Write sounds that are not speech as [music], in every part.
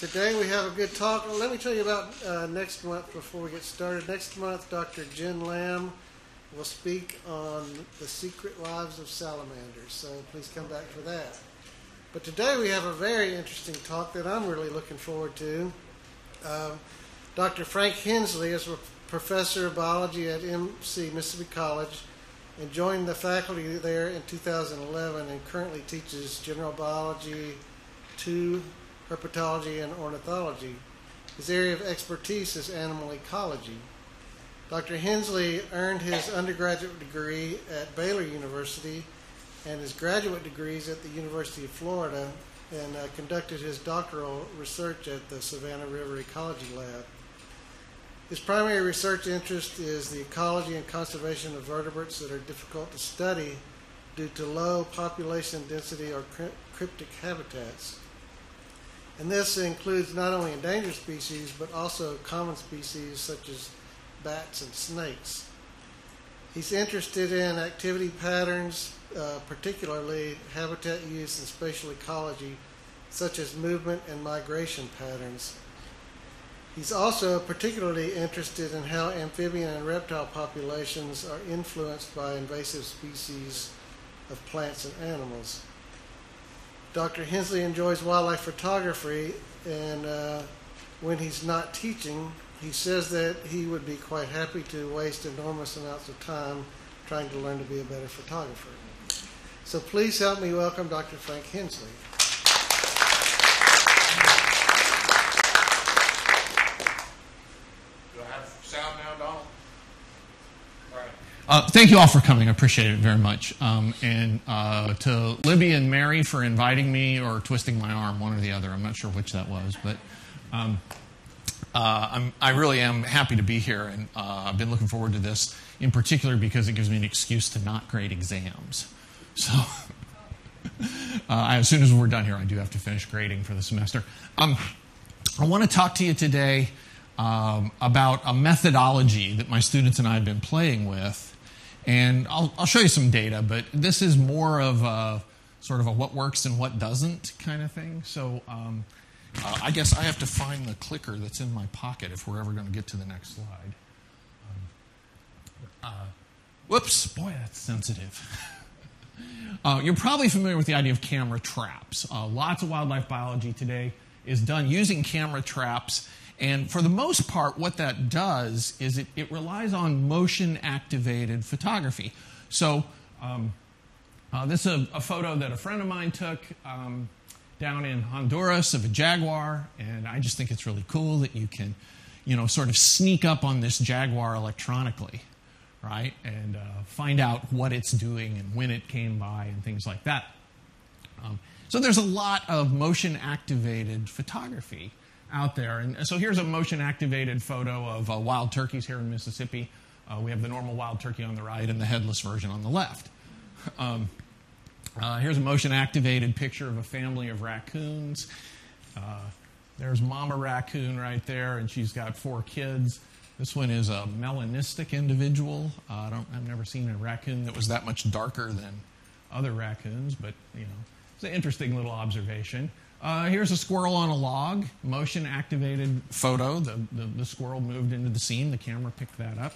Today we have a good talk. Let me tell you about uh, next month before we get started. Next month, Dr. Jen Lamb will speak on the secret lives of salamanders. So please come back for that. But today we have a very interesting talk that I'm really looking forward to. Uh, Dr. Frank Hensley is a professor of biology at MC Mississippi College and joined the faculty there in 2011 and currently teaches general biology, two, herpetology, and ornithology. His area of expertise is animal ecology. Dr. Hensley earned his undergraduate degree at Baylor University and his graduate degrees at the University of Florida and uh, conducted his doctoral research at the Savannah River Ecology Lab. His primary research interest is the ecology and conservation of vertebrates that are difficult to study due to low population density or cryptic habitats. And this includes not only endangered species, but also common species such as bats and snakes. He's interested in activity patterns, uh, particularly habitat use and spatial ecology, such as movement and migration patterns. He's also particularly interested in how amphibian and reptile populations are influenced by invasive species of plants and animals. Dr. Hensley enjoys wildlife photography, and uh, when he's not teaching, he says that he would be quite happy to waste enormous amounts of time trying to learn to be a better photographer. So please help me welcome Dr. Frank Hensley. Do I have sound now, Donald? All right. Uh, thank you all for coming. I appreciate it very much. Um, and uh, to Libby and Mary for inviting me or twisting my arm, one or the other. I'm not sure which that was, but. Um, uh, i really am happy to be here, and uh, I've been looking forward to this in particular because it gives me an excuse to not grade exams. [laughs] So, uh, as soon as we're done here, I do have to finish grading for the semester. Um, I want to talk to you today um, about a methodology that my students and I have been playing with, and I'll, I'll show you some data, but this is more of a sort of a what works and what doesn't kind of thing. So. Um, uh, I guess I have to find the clicker that's in my pocket if we're ever going to get to the next slide. Um, uh, whoops, boy, that's sensitive. [laughs] uh, you're probably familiar with the idea of camera traps. Uh, lots of wildlife biology today is done using camera traps. And for the most part, what that does is it, it relies on motion activated photography. So, um, uh, this is a, a, photo that a friend of mine took. Um, down in Honduras of a jaguar, and I just think it's really cool that you can, you know, sort of sneak up on this jaguar electronically, right, and uh, find out what it's doing and when it came by and things like that. Um, so there's a lot of motion activated photography out there, and so here's a motion activated photo of uh, wild turkeys here in Mississippi. Uh, we have the normal wild turkey on the right and the headless version on the left. Um, uh, here's a motion activated picture of a family of raccoons. Uh, there's Mama Raccoon right there, and she's got four kids. This one is a melanistic individual. Uh, I don't, I've never seen a raccoon that was that much darker than other raccoons, but you know, it's an interesting little observation. Uh, here's a squirrel on a log, motion activated photo. The, the, the, squirrel moved into the scene. The camera picked that up.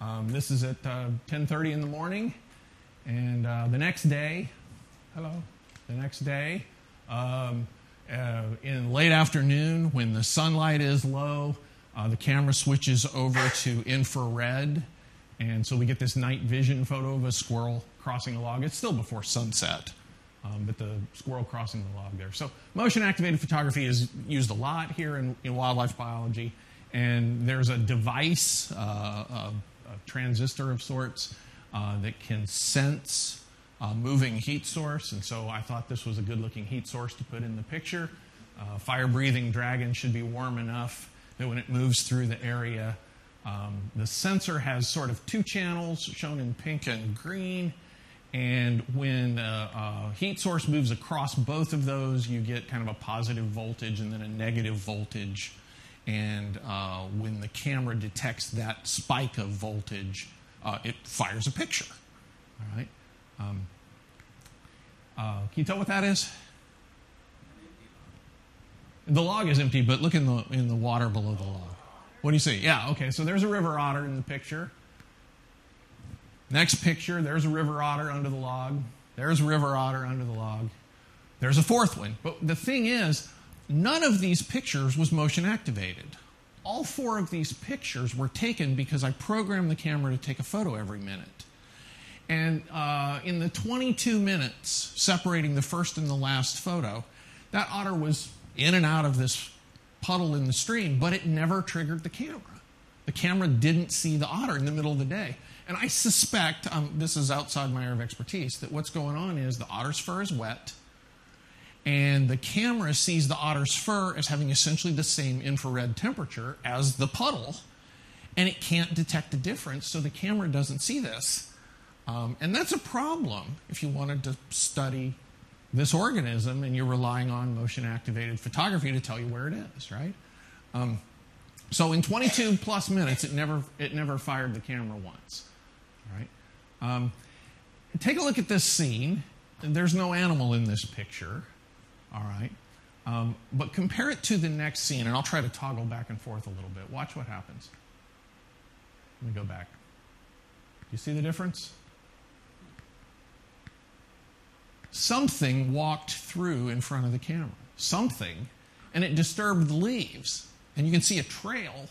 Um, this is at 10:30 uh, in the morning, and uh, the next day, hello, the next day. Um, uh, in late afternoon, when the sunlight is low, uh, the camera switches over to infrared. And so we get this night vision photo of a squirrel crossing a log. It's still before sunset, um, but the squirrel crossing the log there. So motion activated photography is used a lot here in, in wildlife biology. And there's a device, uh, a, a, transistor of sorts, uh, that can sense uh, moving heat source, and so I thought this was a good looking heat source to put in the picture. Uh, fire breathing dragon should be warm enough that when it moves through the area, um, the sensor has sort of two channels shown in pink and green. And when the uh, heat source moves across both of those, you get kind of a positive voltage and then a negative voltage. And uh, when the camera detects that spike of voltage, uh, it fires a picture. All right. Um, uh, can you tell what that is? The log is empty, but look in the in the water below the log. What do you see? Yeah, okay. So there's a river otter in the picture. Next picture, there's a river otter under the log. There's a river otter under the log. There's a fourth one. But the thing is, none of these pictures was motion activated. All four of these pictures were taken because I programmed the camera to take a photo every minute. And uh, in the 22 minutes separating the first and the last photo, that otter was in and out of this puddle in the stream, but it never triggered the camera. The camera didn't see the otter in the middle of the day. And I suspect, um, this is outside my area of expertise, that what's going on is the otter's fur is wet, and the camera sees the otter's fur as having essentially the same infrared temperature as the puddle, and it can't detect the difference, so the camera doesn't see this. Um, and that's a problem if you wanted to study this organism and you're relying on motion activated photography to tell you where it is, right? Um, so in 22 plus minutes, it never, it never fired the camera once, right? Um, take a look at this scene. There's no animal in this picture, all right? Um, but compare it to the next scene, and I'll try to toggle back and forth a little bit. Watch what happens. Let me go back. Do you see the difference? something walked through in front of the camera. Something. And it disturbed the leaves. And you can see a trail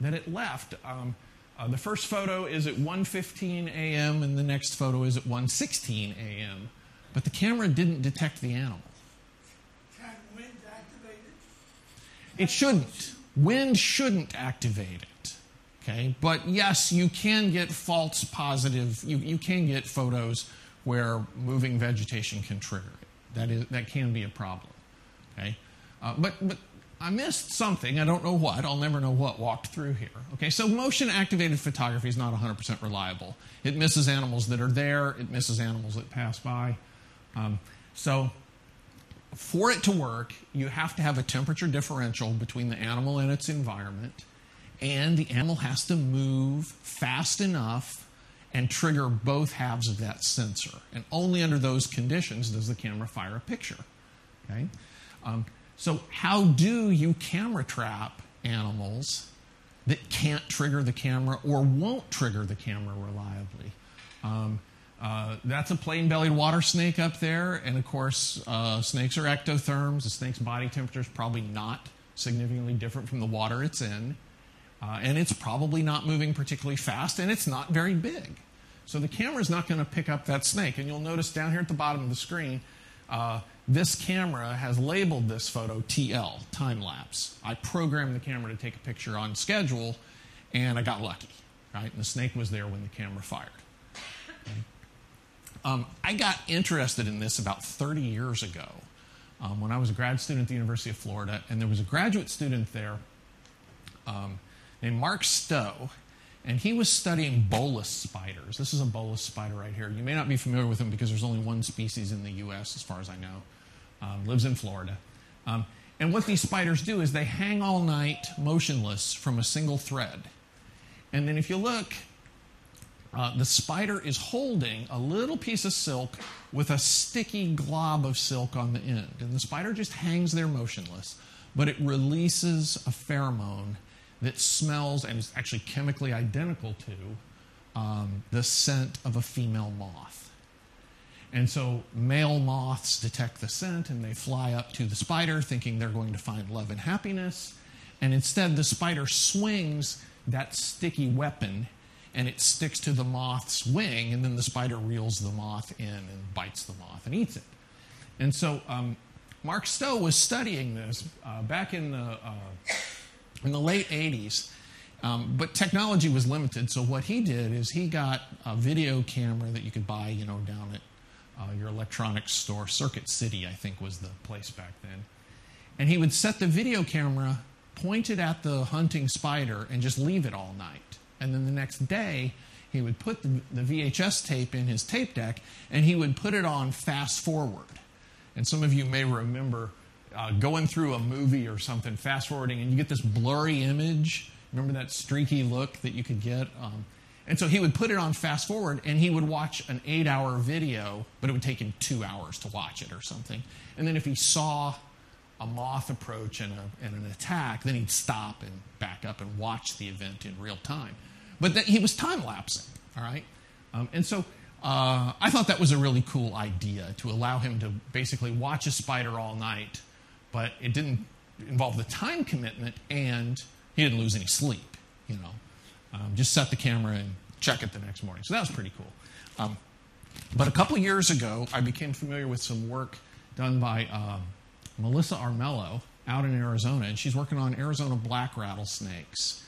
that it left. Um, uh, the first photo is at 1.15 a.m. and the next photo is at 1.16 a.m. But the camera didn't detect the animal. Can wind activate it? It shouldn't. Wind shouldn't activate it. Okay? But yes, you can get false positive, you, you can get photos where moving vegetation can trigger it. That, is, that can be a problem. Okay? Uh, but, but I missed something. I don't know what. I'll never know what walked through here. Okay, so motion activated photography is not 100% reliable. It misses animals that are there, it misses animals that pass by. Um, so, for it to work, you have to have a temperature differential between the animal and its environment, and the animal has to move fast enough and trigger both halves of that sensor. And only under those conditions does the camera fire a picture. Okay? Um, so, how do you camera trap animals that can't trigger the camera or won't trigger the camera reliably? Um, uh, that's a plain bellied water snake up there, and of course, uh, snakes are ectotherms. The snake's body temperature is probably not significantly different from the water it's in, uh, and it's probably not moving particularly fast, and it's not very big. So the camera is not going to pick up that snake. And you'll notice down here at the bottom of the screen, uh, this camera has labeled this photo TL, time lapse. I programmed the camera to take a picture on schedule, and I got lucky. Right? And the snake was there when the camera fired. Okay? Um, I got interested in this about 30 years ago um, when I was a grad student at the University of Florida, and there was a graduate student there um, named Mark Stowe, and he was studying bolas spiders. This is a bolas spider right here. You may not be familiar with them because there's only one species in the U.S., as far as I know. Um, lives in Florida. Um, and what these spiders do is they hang all night motionless from a single thread. And then if you look, uh, the spider is holding a little piece of silk with a sticky glob of silk on the end. And the spider just hangs there motionless, but it releases a pheromone that smells and is actually chemically identical to um, the scent of a female moth. And so male moths detect the scent and they fly up to the spider thinking they're going to find love and happiness. And instead, the spider swings that sticky weapon and it sticks to the moth's wing, and then the spider reels the moth in and bites the moth and eats it. And so um, Mark Stowe was studying this uh, back in the uh, in the late 80s. Um, but technology was limited, so what he did is he got a video camera that you could buy, you know, down at uh, your electronics store. Circuit City, I think, was the place back then. And he would set the video camera pointed at the hunting spider and just leave it all night. And then the next day, he would put the, the VHS tape in his tape deck and he would put it on fast forward. And some of you may remember uh, going through a movie or something, fast forwarding, and you get this blurry image. Remember that streaky look that you could get? Um, and so he would put it on fast forward and he would watch an eight hour video, but it would take him two hours to watch it or something. And then if he saw a moth approach and, a, and an attack, then he'd stop and back up and watch the event in real time. But that, he was time lapsing, all right? Um, and so uh, I thought that was a really cool idea to allow him to basically watch a spider all night, but it didn't involve the time commitment and he didn't lose any sleep, you know. Um, just set the camera and check it the next morning. So that was pretty cool. Um, but a couple years ago, I became familiar with some work done by uh, Melissa Amarello out in Arizona, and she's working on Arizona black rattlesnakes.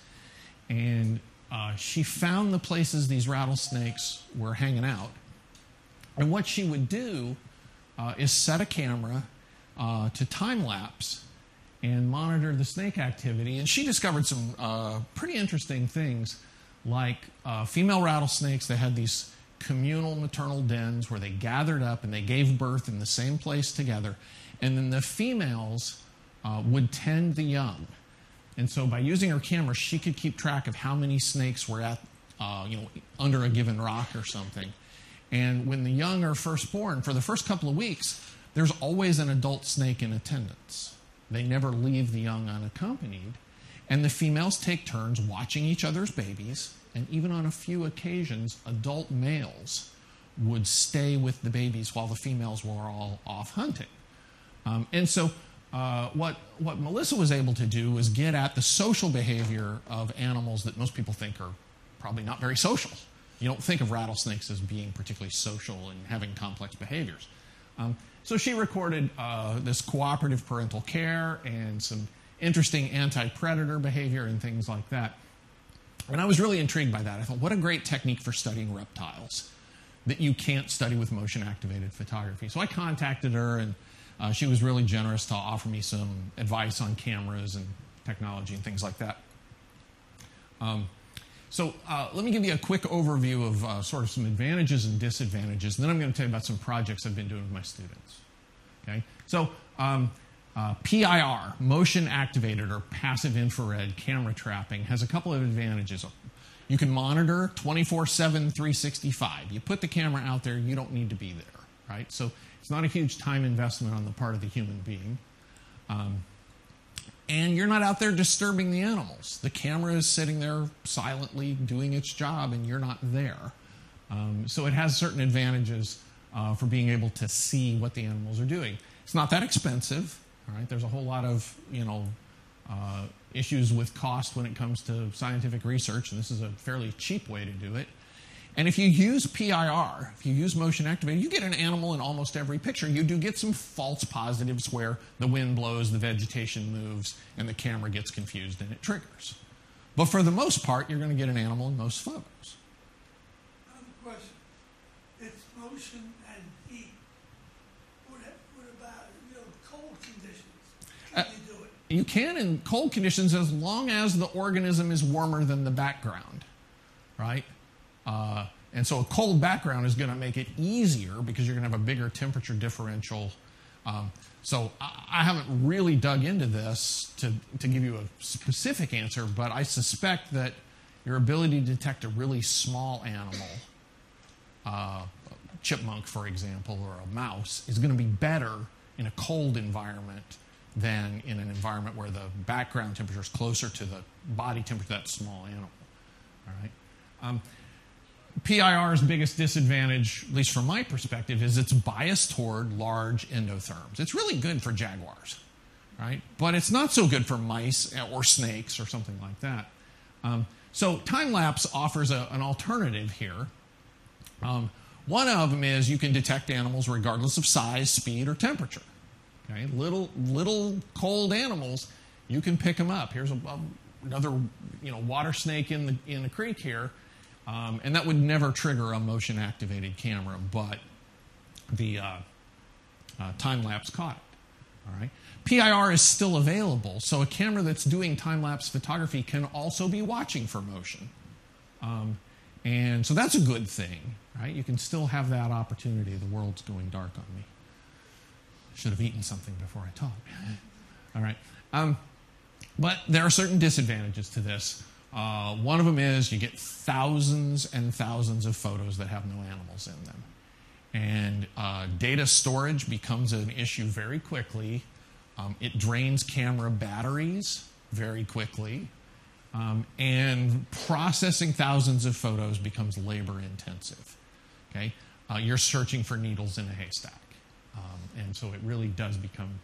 And uh, she found the places these rattlesnakes were hanging out. And what she would do uh, is set a camera uh, to time lapse and monitor the snake activity. And she discovered some uh, pretty interesting things, like uh, female rattlesnakes that had these communal maternal dens where they gathered up and they gave birth in the same place together. And then the females uh, would tend the young. And so by using her camera, she could keep track of how many snakes were at, uh, you know, under a given rock or something. And when the young are first born, for the first couple of weeks, there's always an adult snake in attendance. They never leave the young unaccompanied. And the females take turns watching each other's babies. And even on a few occasions, adult males would stay with the babies while the females were all off hunting. Um, and so, uh, what, what Melissa was able to do was get at the social behavior of animals that most people think are probably not very social. You don't think of rattlesnakes as being particularly social and having complex behaviors. Um, so she recorded uh, this cooperative parental care and some interesting anti predator behavior and things like that. And I was really intrigued by that. I thought, what a great technique for studying reptiles that you can't study with motion activated photography. So I contacted her, and uh, she was really generous to offer me some advice on cameras and technology and things like that. Um, so uh, let me give you a quick overview of uh, sort of some advantages and disadvantages, and then I'm going to tell you about some projects I've been doing with my students. Okay, so um, uh, PIR, motion activated or passive infrared camera trapping, has a couple of advantages. You can monitor 24 7, 365. You put the camera out there, you don't need to be there, right? So it's not a huge time investment on the part of the human being. Um, and you're not out there disturbing the animals. The camera is sitting there silently doing its job, and you're not there. Um, so it has certain advantages uh, for being able to see what the animals are doing. It's not that expensive. All right, there's a whole lot of you know uh, issues with cost when it comes to scientific research, and this is a fairly cheap way to do it. And if you use PIR, if you use motion activated, you get an animal in almost every picture. You do get some false positives where the wind blows, the vegetation moves, and the camera gets confused and it triggers. But for the most part, you're going to get an animal in most photos. Another question. It's motion and heat. What, what about, you know, cold conditions? Can Uh, you do it? You can in cold conditions as long as the organism is warmer than the background, right? Uh, and so a cold background is going to make it easier because you're going to have a bigger temperature differential. Um, so I, I haven't really dug into this to, to give you a specific answer, but I suspect that your ability to detect a really small animal, uh, chipmunk, for example, or a mouse, is going to be better in a cold environment than in an environment where the background temperature is closer to the body temperature of that small animal. All right. Um, PIR's biggest disadvantage, at least from my perspective, is it's biased toward large endotherms. It's really good for jaguars, right? But it's not so good for mice or snakes or something like that. Um, so time lapse offers a, an alternative here. Um, one of them is you can detect animals regardless of size, speed, or temperature. Okay, little little cold animals, you can pick them up. Here's a, a, another you know water snake in the in the creek here, um, and that would never trigger a motion activated camera, but the uh, uh, time lapse caught it. All right. PIR is still available, so a camera that's doing time lapse photography can also be watching for motion. Um, and so that's a good thing, right? You can still have that opportunity. The world's going dark on me. Should have eaten something before I talked. [laughs] All right. Um, but there are certain disadvantages to this. Uh, one of them is you get thousands and thousands of photos that have no animals in them. And uh, data storage becomes an issue very quickly. Um, it drains camera batteries very quickly. Um, and processing thousands of photos becomes labor intensive. Okay? Uh, you're searching for needles in a haystack. Um, and so it really does become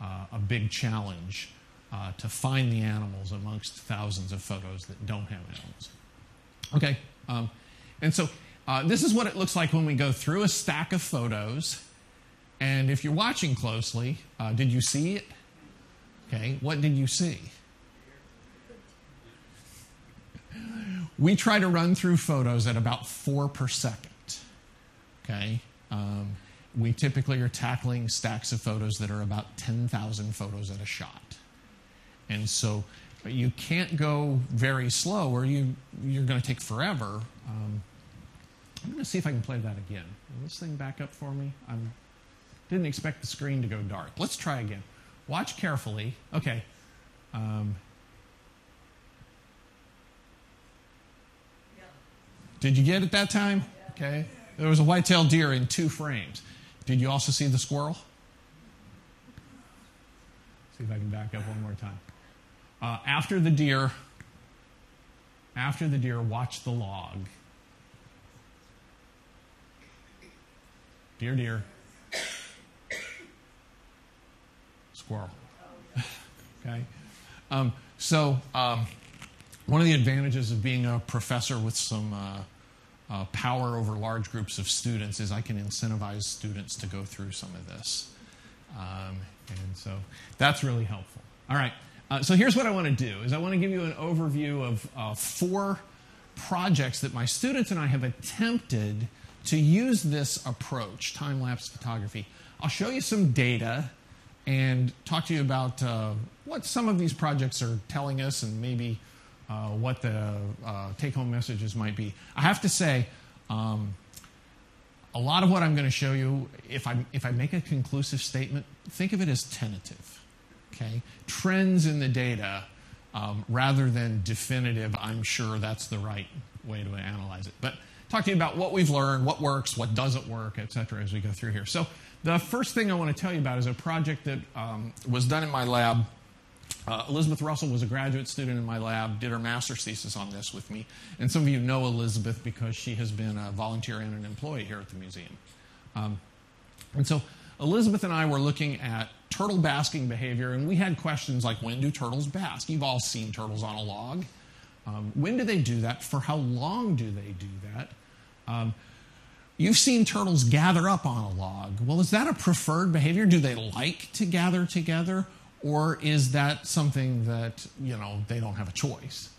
uh, a big challenge uh, to find the animals amongst thousands of photos that don't have animals. Okay? Um, and so uh, this is what it looks like when we go through a stack of photos. And if you're watching closely, uh, did you see it? Okay, what did you see? We try to run through photos at about four per second. Okay, um, we typically are tackling stacks of photos that are about 10,000 photos at a shot. And so you can't go very slow or you, you're going to take forever. Um, I'm going to see if I can play that again. Will this thing back up for me? I didn't expect the screen to go dark. Let's try again. Watch carefully. Okay. Um, did you get it that time? Okay. There was a white-tailed deer in two frames. Did you also see the squirrel? See if I can back up one more time. Uh, after the deer, after the deer, watch the log. Deer, deer. Squirrel. [laughs] okay? Um, so, um, one of the advantages of being a professor with some uh, uh, power over large groups of students is I can incentivize students to go through some of this. Um, and so that's really helpful. All right. Uh, so here's what I want to do is I want to give you an overview of uh, four projects that my students and I have attempted to use this approach, time-lapse photography. I'll show you some data and talk to you about uh, what some of these projects are telling us and maybe uh, what the uh, take-home messages might be. I have to say, um, a lot of what I'm going to show you, if I, if I make a conclusive statement, think of it as tentative okay? Trends in the data um, rather than definitive, I'm sure that's the right way to analyze it. But talking about what we've learned, what works, what doesn't work, et cetera, as we go through here. So the first thing I want to tell you about is a project that um, was done in my lab. Uh, Elizabeth Russell was a graduate student in my lab, did her master's thesis on this with me. And some of you know Elizabeth because she has been a volunteer and an employee here at the museum. Um, and so Elizabeth and I were looking at turtle basking behavior, and we had questions like when do turtles bask? You've all seen turtles on a log. Um, when do they do that? For how long do they do that? Um, you've seen turtles gather up on a log. Well, is that a preferred behavior? Do they like to gather together? Or is that something that, you know, they don't have a choice?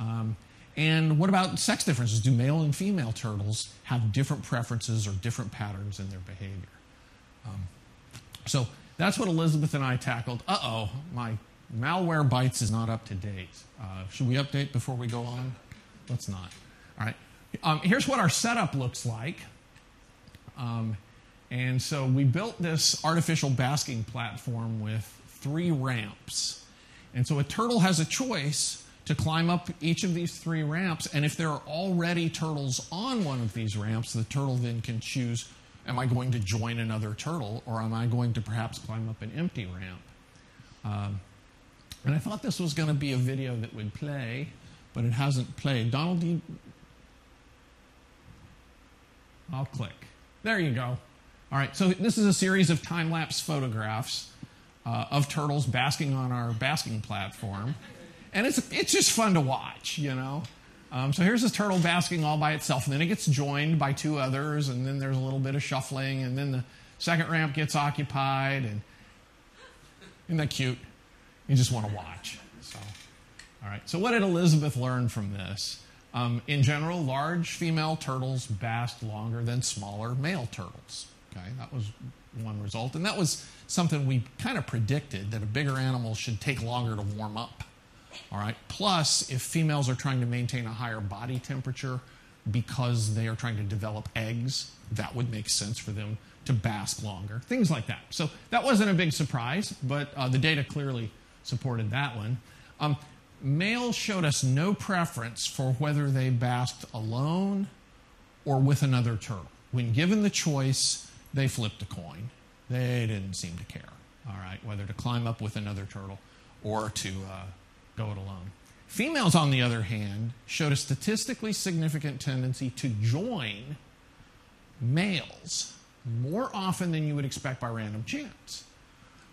Um, and what about sex differences? Do male and female turtles have different preferences or different patterns in their behavior? Um, so that's what Elizabeth and I tackled. Uh oh, my Malwarebytes is not up to date. Uh, should we update before we go on? Let's not. All right. Um, here's what our setup looks like. Um, and so we built this artificial basking platform with three ramps. And so a turtle has a choice to climb up each of these three ramps. And if there are already turtles on one of these ramps, the turtle then can choose Am I going to join another turtle, or am I going to perhaps climb up an empty ramp? Um, and I thought this was going to be a video that would play, but it hasn't played. Donald, you... I'll click. There you go. All right, so this is a series of time lapse photographs uh, of turtles basking on our basking platform. And it's, it's just fun to watch, you know. Um, so here's this turtle basking all by itself, and then it gets joined by two others, and then there's a little bit of shuffling, and then the second ramp gets occupied, and isn't that cute? You just want to watch. So, all right. So what did Elizabeth learn from this? Um, in general, large female turtles bask longer than smaller male turtles. Okay, that was one result, and that was something we kind of predicted that a bigger animal should take longer to warm up. All right. Plus, if females are trying to maintain a higher body temperature because they are trying to develop eggs, that would make sense for them to bask longer. Things like that. So that wasn't a big surprise, but uh, the data clearly supported that one. Um, males showed us no preference for whether they basked alone or with another turtle. When given the choice, they flipped a coin. They didn't seem to care. all right, whether to climb up with another turtle or to uh, go it alone. Females, on the other hand, showed a statistically significant tendency to join males more often than you would expect by random chance,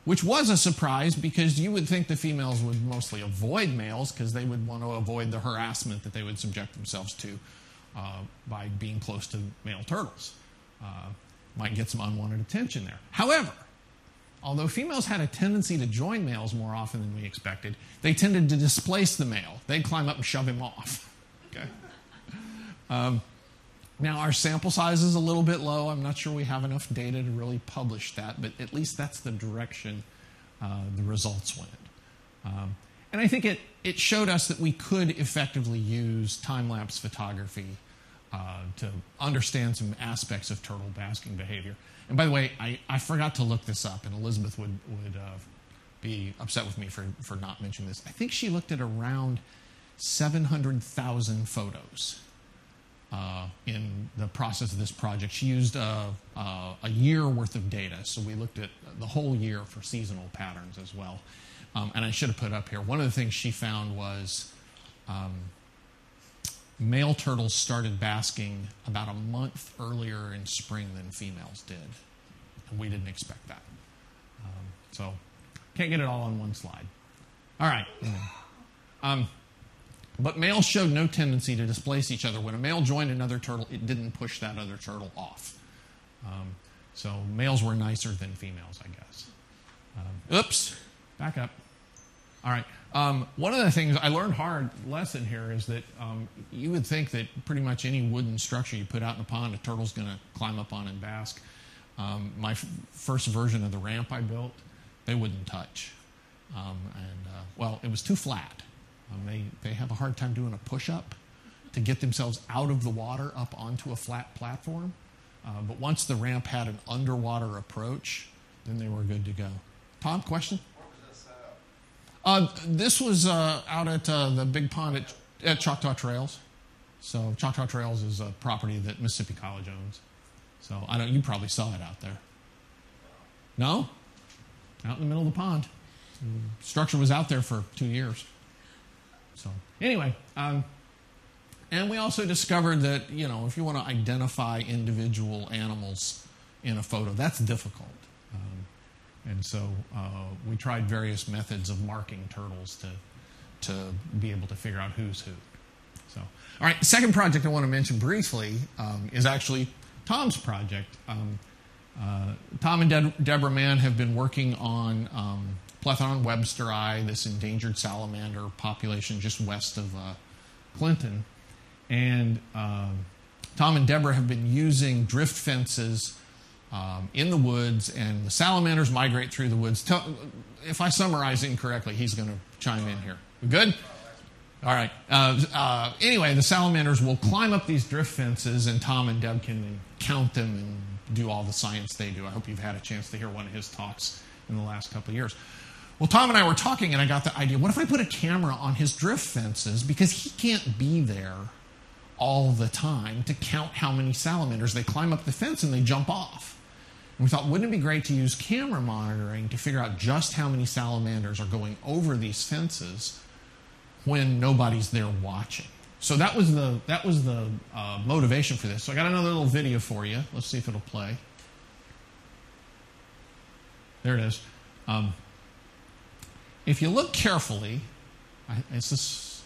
which was a surprise because you would think the females would mostly avoid males because they would want to avoid the harassment that they would subject themselves to uh, by being close to male turtles. Uh, might get some unwanted attention there. However, although females had a tendency to join males more often than we expected, they tended to displace the male. They'd climb up and shove him off. [laughs] Okay. Um, now, our sample size is a little bit low. I'm not sure we have enough data to really publish that, but at least that's the direction uh, the results went. Um, and I think it, it showed us that we could effectively use time lapse photography uh, to understand some aspects of turtle basking behavior. And by the way, I, I forgot to look this up, and Elizabeth would, would uh, be upset with me for, for not mentioning this. I think she looked at around 700,000 photos uh, in the process of this project. She used uh, uh, a year worth of data, so we looked at the whole year for seasonal patterns as well. Um, and I should have put up here one of the things she found was um, male turtles started basking about a month earlier in spring than females did. And we didn't expect that. Um, so, can't get it all on one slide. All right. Um, but males showed no tendency to displace each other. When a male joined another turtle, it didn't push that other turtle off. Um, so males were nicer than females, I guess. Um, oops, back up. All right. Um, one of the things I learned hard lesson here is that um, you would think that pretty much any wooden structure you put out in a pond, a turtle's going to climb up on and bask. Um, my first version of the ramp I built, they wouldn't touch. Um, and, uh, well, it was too flat. Um, they, they have a hard time doing a push up to get themselves out of the water up onto a flat platform. Uh, but once the ramp had an underwater approach, then they were good to go. Tom, question? Uh, this was uh, out at uh, the big pond at, at, Choctaw Trails. So Choctaw Trails is a property that Mississippi College owns. So I don't. You probably saw it out there. No, out in the middle of the pond. Structure was out there for two years. So anyway, um, and we also discovered that you know if you want to identify individual animals in a photo, that's difficult. And so uh, we tried various methods of marking turtles to, to be able to figure out who's who. So, all right, second project I want to mention briefly um, is actually Tom's project. Um, uh, Tom and De- Deborah Mann have been working on um, Plethodon websteri, this endangered salamander population just west of uh, Clinton. And um, Tom and Deborah have been using drift fences um, in the woods, and the salamanders migrate through the woods. Tell, if I summarize incorrectly, he's going to chime in here. We good? All right. Uh, uh, anyway, the salamanders will climb up these drift fences, and Tom and Deb can count them and do all the science they do. I hope you've had a chance to hear one of his talks in the last couple of years. Well, Tom and I were talking, and I got the idea what if I put a camera on his drift fences because he can't be there all the time to count how many salamanders they climb up the fence and they jump off. We thought, wouldn't it be great to use camera monitoring to figure out just how many salamanders are going over these fences when nobody's there watching? So that was the that was the uh, motivation for this. So I got another little video for you. Let's see if it'll play. There it is. Um, if you look carefully, I, it's this.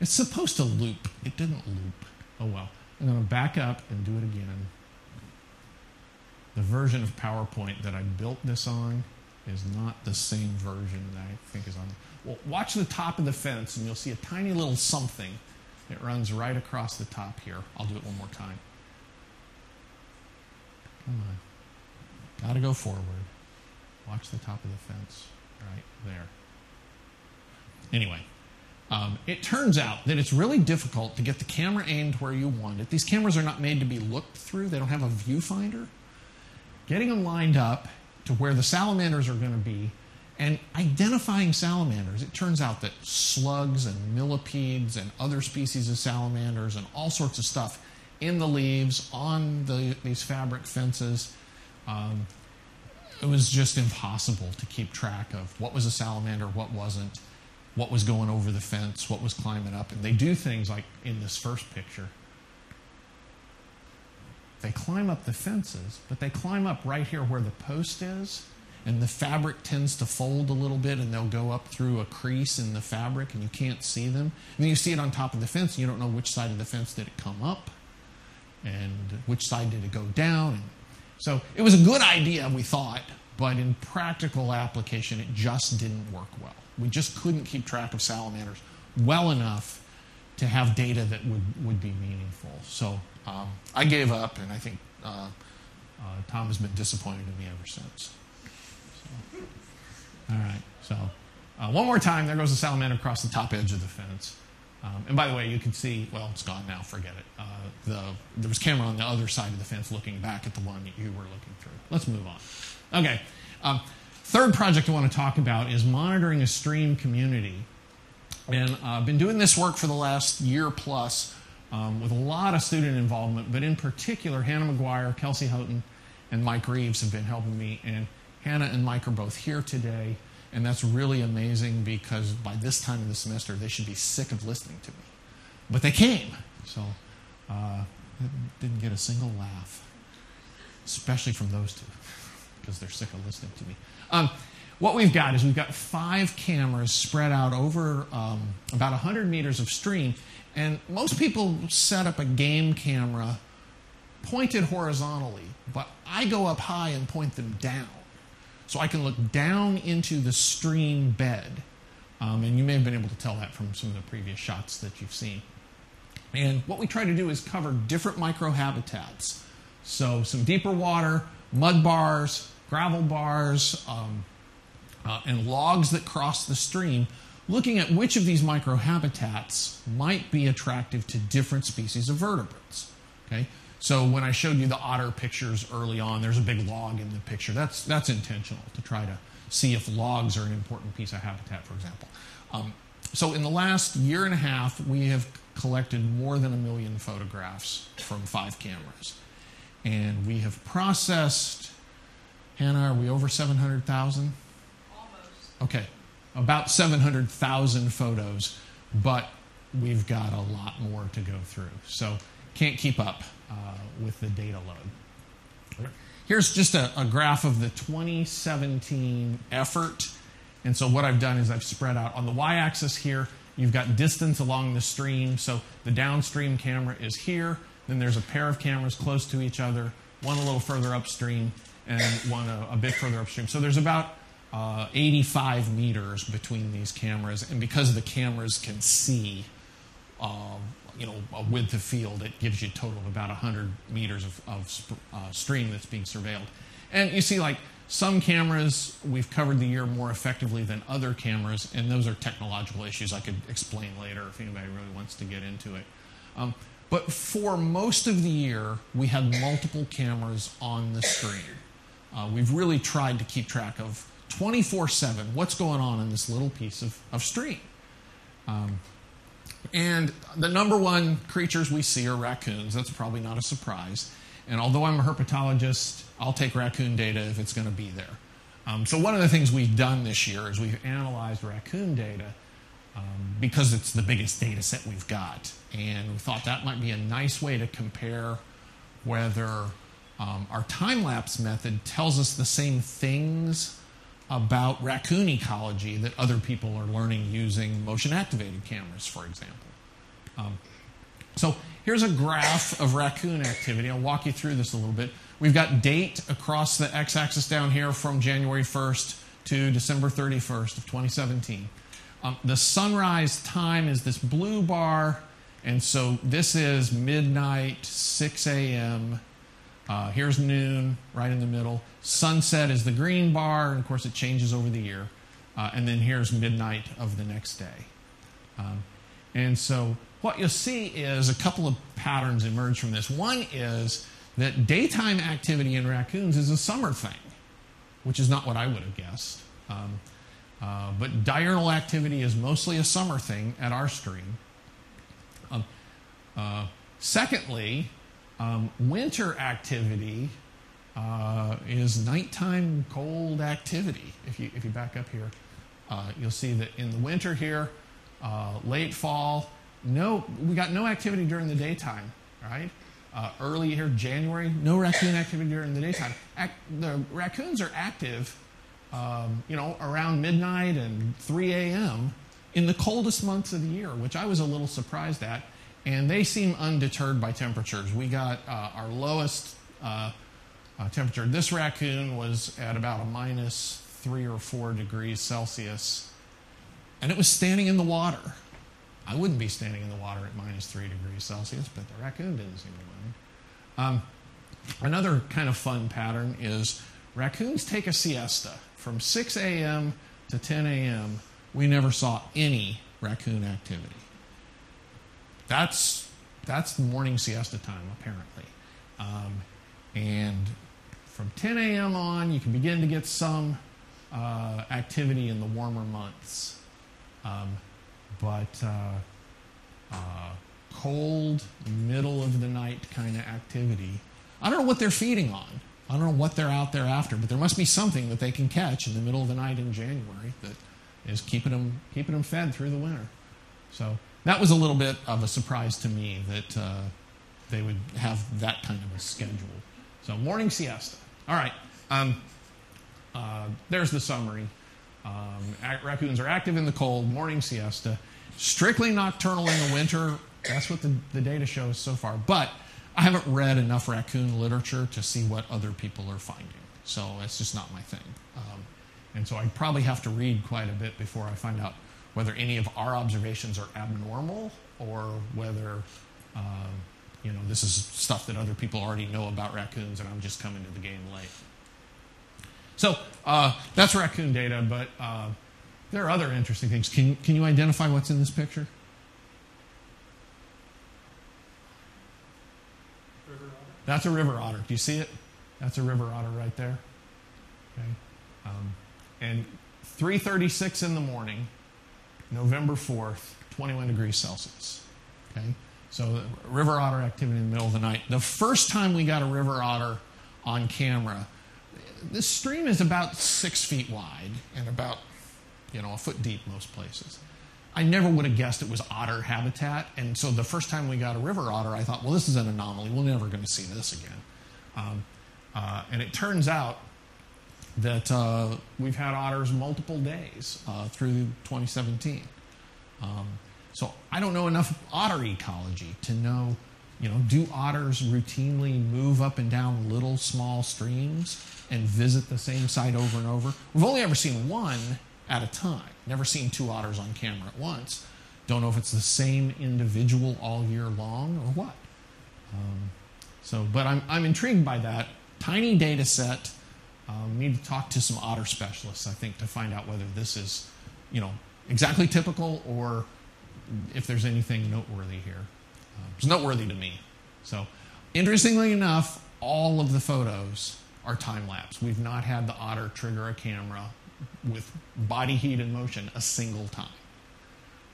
It's supposed to loop. It didn't loop. Oh well. I'm going to back up and do it again the version of PowerPoint that I built this on is not the same version that I think is on. Well, watch the top of the fence and you'll see a tiny little something that runs right across the top here. I'll do it one more time. Come on. Got to go forward. Watch the top of the fence right there. Anyway, um, it turns out that it's really difficult to get the camera aimed where you want it. These cameras are not made to be looked through, they don't have a viewfinder getting them lined up to where the salamanders are going to be, and identifying salamanders. It turns out that slugs and millipedes and other species of salamanders and all sorts of stuff in the leaves, on the, these fabric fences, um, it was just impossible to keep track of what was a salamander, what wasn't, what was going over the fence, what was climbing up. And they do things like in this first picture. They climb up the fences, but they climb up right here where the post is, and the fabric tends to fold a little bit, and they'll go up through a crease in the fabric, and you can't see them. And then you see it on top of the fence, and you don't know which side of the fence did it come up, and which side did it go down. So it was a good idea, we thought, but in practical application, it just didn't work well. We just couldn't keep track of salamanders well enough to have data that would, would be meaningful. So um, I gave up, and I think uh, uh, Tom has been disappointed in me ever since. So, all right, so uh, one more time, there goes the salamander across the top edge of the fence. Um, and by the way, you can see, well, it's gone now, forget it. Uh, the, there was camera on the other side of the fence looking back at the one that you were looking through. Let's move on. Okay. Um, third project I want to talk about is monitoring a stream community. And uh, I've been doing this work for the last year plus um, with a lot of student involvement, but in particular, Hannah McGuire, Kelsey Houghton, and Mike Reeves have been helping me. And Hannah and Mike are both here today. And that's really amazing because by this time of the semester, they should be sick of listening to me. But they came. So uh, didn't get a single laugh, especially from those two, because they're sick of listening to me. Um, what we've got is we've got five cameras spread out over um, about 100 meters of stream. And most people set up a game camera pointed horizontally, but I go up high and point them down. So I can look down into the stream bed. Um, and you may have been able to tell that from some of the previous shots that you've seen. And what we try to do is cover different microhabitats. So some deeper water, mud bars, gravel bars, um, uh, and logs that cross the stream, looking at which of these microhabitats might be attractive to different species of vertebrates. Okay? So when I showed you the otter pictures early on, there's a big log in the picture. That's, that's intentional to try to see if logs are an important piece of habitat, for example. Um, so in the last year and a half, we have collected more than a million photographs from five cameras. And we have processed, Hannah, are we over 700,000? Almost. Okay, about 700,000 photos, but we've got a lot more to go through. So can't keep up uh, with the data load. Here's just a, a, graph of the 2017 effort. And so what I've done is I've spread out on the y-axis here, you've got distance along the stream. So the downstream camera is here. Then there's a pair of cameras close to each other, one a little further upstream and one a, a bit further upstream. So there's about uh, 85 meters between these cameras. And because the cameras can see uh, you know, a width of field, it gives you a total of about 100 meters of, of uh, stream that's being surveilled. And you see, like, some cameras we've covered the year more effectively than other cameras, and those are technological issues I could explain later if anybody really wants to get into it. Um, but for most of the year, we had multiple cameras on the stream. Uh, we've really tried to keep track of 24 7 what's going on in this little piece of, of stream. Um, and the number one creatures we see are raccoons. That's probably not a surprise. And although I'm a herpetologist, I'll take raccoon data if it's going to be there. Um, so, one of the things we've done this year is we've analyzed raccoon data um, because it's the biggest data set we've got. And we thought that might be a nice way to compare whether um, our time lapse method tells us the same things about raccoon ecology that other people are learning using motion activated cameras, for example. Um, so here's a graph of raccoon activity. I'll walk you through this a little bit. We've got date across the x axis down here from January 1st to December 31st of 2017. Um, the sunrise time is this blue bar, and so this is midnight, 6 a.m. Uh, here's noon, right in the middle. Sunset is the green bar, and of course it changes over the year. Uh, and then here's midnight of the next day. Um, and so what you'll see is a couple of patterns emerge from this. One is that daytime activity in raccoons is a summer thing, which is not what I would have guessed. Um, uh, but diurnal activity is mostly a summer thing at our stream. Um, uh, secondly, um, winter activity uh, is nighttime cold activity. If you, if you back up here, uh, you'll see that in the winter here, uh, late fall, no, we got no activity during the daytime, right? Uh, early here, January, no raccoon activity during the daytime. The raccoons are active, um, you know, around midnight and 3 a.m. in the coldest months of the year, which I was a little surprised at. And they seem undeterred by temperatures. We got uh, our lowest uh, uh, temperature. This raccoon was at about a minus three or four degrees Celsius, and it was standing in the water. I wouldn't be standing in the water at minus three degrees Celsius, but the raccoon didn't seem to mind. Um, another kind of fun pattern is raccoons take a siesta from 6 a.m. to 10 a.m. We never saw any raccoon activity. That's that's morning siesta time apparently, um, and from 10 a.m. on, you can begin to get some uh, activity in the warmer months. Um, but uh, uh, cold, middle of the night kind of activity. I don't know what they're feeding on. I don't know what they're out there after, but there must be something that they can catch in the middle of the night in January that is keeping them keeping them fed through the winter. So that was a little bit of a surprise to me that uh, they would have that kind of a schedule. So morning siesta. All right. Um, uh, there's the summary. Um, raccoons are active in the cold, morning siesta, strictly nocturnal in the winter. That's what the, the data shows so far. But I haven't read enough raccoon literature to see what other people are finding. So that's just not my thing. Um, and so I probably have to read quite a bit before I find out whether any of our observations are abnormal or whether uh, you know this is stuff that other people already know about raccoons and I'm just coming to the game late. So uh, that's raccoon data, but uh, there are other interesting things. Can, can you identify what's in this picture? That's a river otter. Do you see it? That's a river otter right there. Okay. Um, and 3:36 in the morning, November 4th, 21 degrees Celsius. Okay. So river otter activity in the middle of the night. The first time we got a river otter on camera, this stream is about six feet wide and about, you know, a foot deep most places. I never would have guessed it was otter habitat. And so the first time we got a river otter, I thought, well, this is an anomaly. We're never going to see this again. Um, uh, and it turns out that uh, we've had otters multiple days uh, through 2017. Um, so I don't know enough otter ecology to know, you know, do otters routinely move up and down little small streams and visit the same site over and over? We've only ever seen one at a time. Never seen two otters on camera at once. Don't know if it's the same individual all year long or what. Um, so, but I'm, I'm intrigued by that. Tiny data set. Um, need to talk to some otter specialists, I think, to find out whether this is, you know, exactly typical or if there's anything noteworthy here. Um, it's noteworthy to me. So, interestingly enough, all of the photos are time lapse. We've not had the otter trigger a camera with body heat and motion a single time.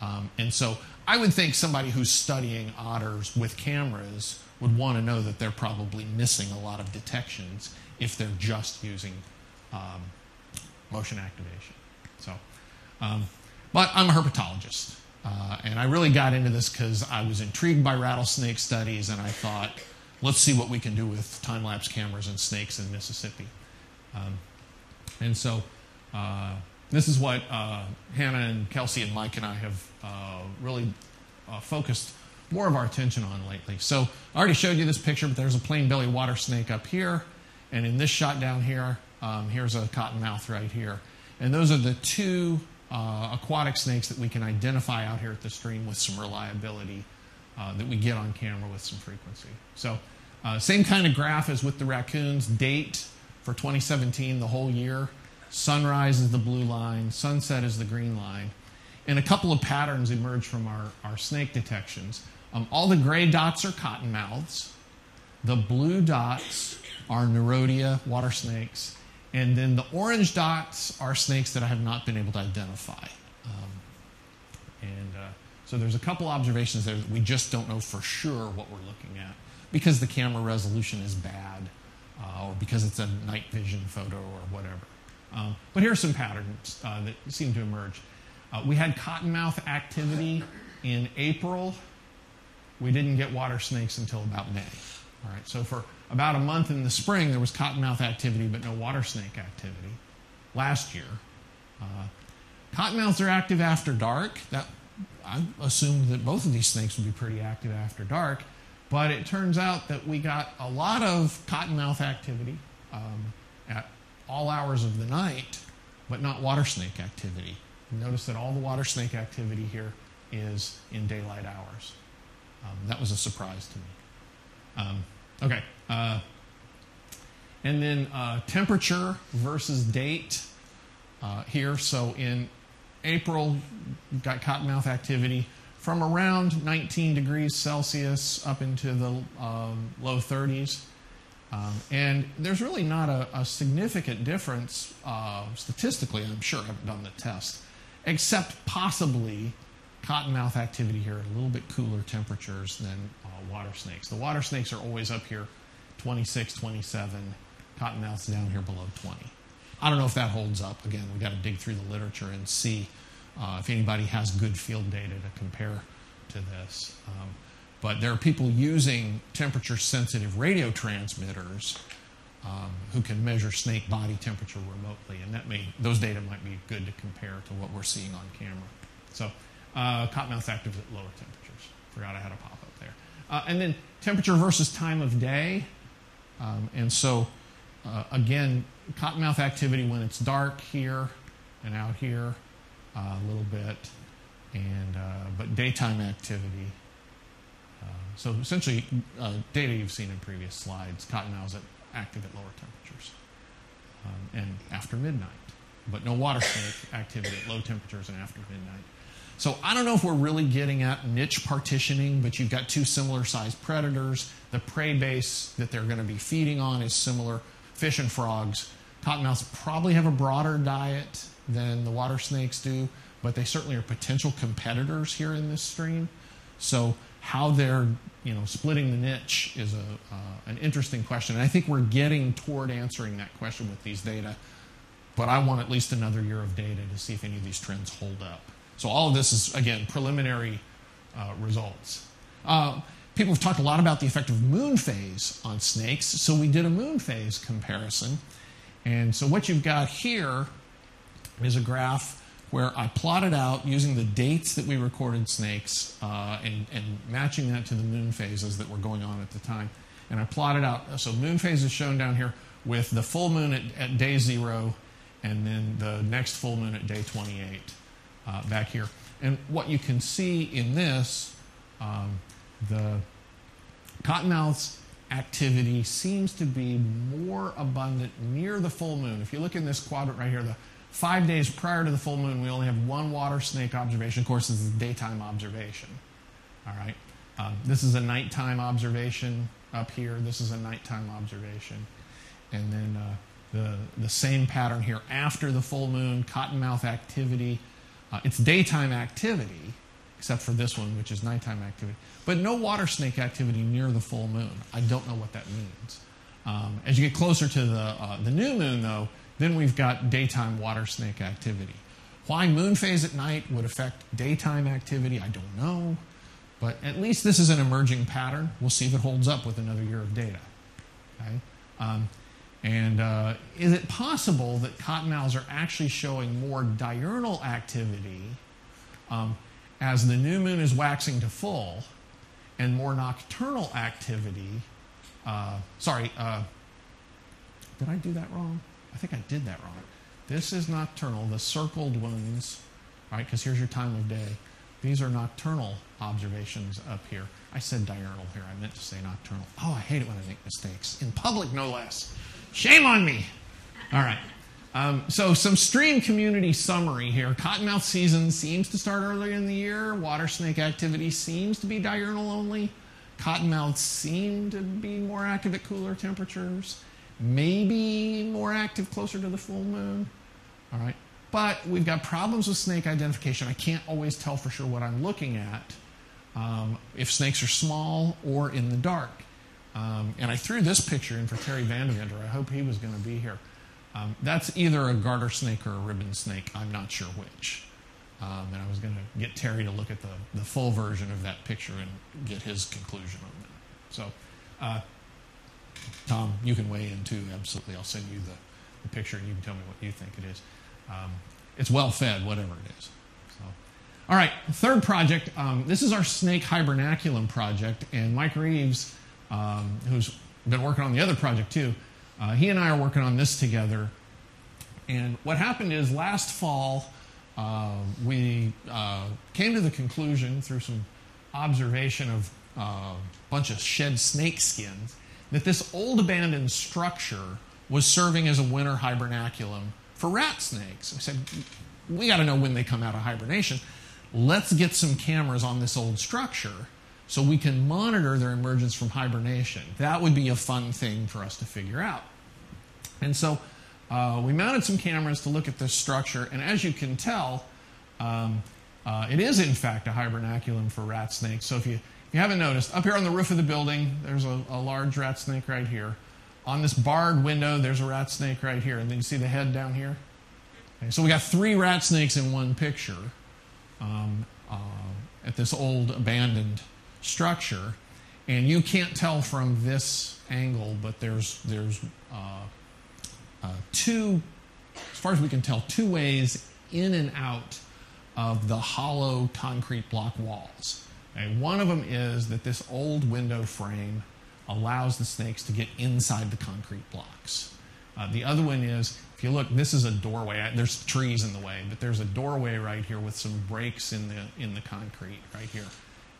Um, and so I would think somebody who's studying otters with cameras would want to know that they're probably missing a lot of detections if they're just using um, motion activation. So, um, but I'm a herpetologist, uh, and I really got into this because I was intrigued by rattlesnake studies, and I thought, let's see what we can do with time lapse cameras and snakes in Mississippi. Um, and so uh, this is what uh, Hannah and Kelsey and Mike and I have uh, really uh, focused more of our attention on lately. So I already showed you this picture, but there's a plain belly water snake up here. And in this shot down here, um, here's a cottonmouth right here. And those are the two uh, aquatic snakes that we can identify out here at the stream with some reliability uh, that we get on camera with some frequency. So same kind of graph as with the raccoons. Date for 2017, the whole year. Sunrise is the blue line, sunset is the green line. And a couple of patterns emerge from our, our snake detections. Um, all the gray dots are cottonmouths, the blue dots are Nerodia water snakes, and then the orange dots are snakes that I have not been able to identify. Um, and uh, so there's a couple observations there that we just don't know for sure what we're looking at because the camera resolution is bad. uh, or because it's a night vision photo or whatever. Um, but are some patterns uh, that seem to emerge. Uh, we had cottonmouth activity in April. We didn't get water snakes until about May. All right, so for about a month in the spring, there was cottonmouth activity, but no water snake activity. Last year, uh, cottonmouths are active after dark. That I assumed that both of these snakes would be pretty active after dark, but it turns out that we got a lot of cottonmouth activity um, at all hours of the night, but not water snake activity. Notice that all the water snake activity here is in daylight hours. Um, that was a surprise to me. Um, okay. Uh, and then uh, temperature versus date uh, here. So in April, got cottonmouth activity from around 19 degrees Celsius up into the um, low 30s. Um, and there's really not a, a significant difference uh, statistically, I'm sure, I haven't done the test, except possibly cottonmouth activity here a little bit cooler temperatures than uh, water snakes. The water snakes are always up here 26, 27, cottonmouths down here below 20. I don't know if that holds up. Again, we've got to dig through the literature and see uh, if anybody has good field data to compare to this. Um, but there are people using temperature sensitive radio transmitters um, who can measure snake body temperature remotely, and that may those data might be good to compare to what we're seeing on camera. So, uh, cottonmouth active at lower temperatures. Forgot I had a pop up there. Uh, and then temperature versus time of day. Um, and so, uh, again, cottonmouth activity when it's dark here and out here uh, a little bit, and uh, but daytime activity. So essentially, uh, data you've seen in previous slides, cottonmouths at, active at lower temperatures um, and after midnight, but no water snake [laughs] activity at low temperatures and after midnight. So I don't know if we're really getting at niche partitioning, but you've got two similar sized predators. The prey base that they're going to be feeding on is similar. Fish and frogs. Cottonmouths probably have a broader diet than the water snakes do, but they certainly are potential competitors here in this stream. So how they're you know splitting the niche is a, uh, an interesting question. And I think we're getting toward answering that question with these data. But I want at least another year of data to see if any of these trends hold up. So all of this is, again, preliminary uh, results. Uh, people have talked a lot about the effect of moon phase on snakes, so we did a moon phase comparison. And so what you've got here is a graph where I plotted out using the dates that we recorded snakes uh, and, and matching that to the moon phases that were going on at the time. And I plotted out, so moon phase is shown down here with the full moon at, at day zero and then the next full moon at day 28 uh, back here. And what you can see in this, um, the cottonmouth's activity seems to be more abundant near the full moon. If you look in this quadrant right here, the five days prior to the full moon, we only have one water snake observation. Of course, this is a daytime observation. All right. Um, this is a nighttime observation up here. This is a nighttime observation. And then uh, the, the same pattern here after the full moon, cottonmouth activity uh, it's daytime activity, except for this one, which is nighttime activity, but no water snake activity near the full moon. I don't know what that means. Um, as you get closer to the, uh, the new moon, though, then we've got daytime water snake activity. Why moon phase at night would affect daytime activity, I don't know. But at least this is an emerging pattern. We'll see if it holds up with another year of data. Okay? Um, and uh, is it possible that cottonmouths are actually showing more diurnal activity um, as the new moon is waxing to full and more nocturnal activity? Uh, sorry, uh, did I do that wrong? I think I did that wrong. This is nocturnal, the circled ones, right? Because here's your time of day. These are nocturnal observations up here. I said diurnal here. I meant to say nocturnal. Oh, I hate it when I make mistakes. In public, no less. Shame on me. All right. Um, so, some stream community summary here. Cottonmouth season seems to start earlier in the year. Water snake activity seems to be diurnal only. Cottonmouths seem to be more active at cooler temperatures. Maybe more active closer to the full moon. All right. But we've got problems with snake identification. I can't always tell for sure what I'm looking at um, if snakes are small or in the dark. Um, and I threw this picture in for Terry Vandeventer. I hope he was going to be here. Um, that's either a garter snake or a ribbon snake. I'm not sure which. Um, and I was going to get Terry to look at the, the full version of that picture and get his conclusion on that. So, uh, Tom, you can weigh in too. Absolutely. I'll send you the, the picture and you can tell me what you think it is. Um, it's well fed, whatever it is. So, all right, third project. Um, this is our snake hibernaculum project, and Mike Reeves, um, who's been working on the other project too, uh, he and I are working on this together. And what happened is last fall, uh, we uh, came to the conclusion through some observation of uh, a bunch of shed snake skins that this old abandoned structure was serving as a winter hibernaculum for rat snakes. I said, we got to know when they come out of hibernation. Let's get some cameras on this old structure so we can monitor their emergence from hibernation. That would be a fun thing for us to figure out. And so uh, we mounted some cameras to look at this structure, and as you can tell, um, uh, it is in fact a hibernaculum for rat snakes. So if you, you haven't noticed, up here on the roof of the building, there's a, a large rat snake right here. On this barred window, there's a rat snake right here, and then you see the head down here. Okay, so we got three rat snakes in one picture um, uh, at this old abandoned structure, and you can't tell from this angle, but there's there's uh, uh, two, as far as we can tell, two ways in and out of the hollow concrete block walls. Okay, one of them is that this old window frame allows the snakes to get inside the concrete blocks. Uh, the other one is, if you look, this is a doorway. There's trees in the way, but there's a doorway right here with some breaks in the in the concrete right here.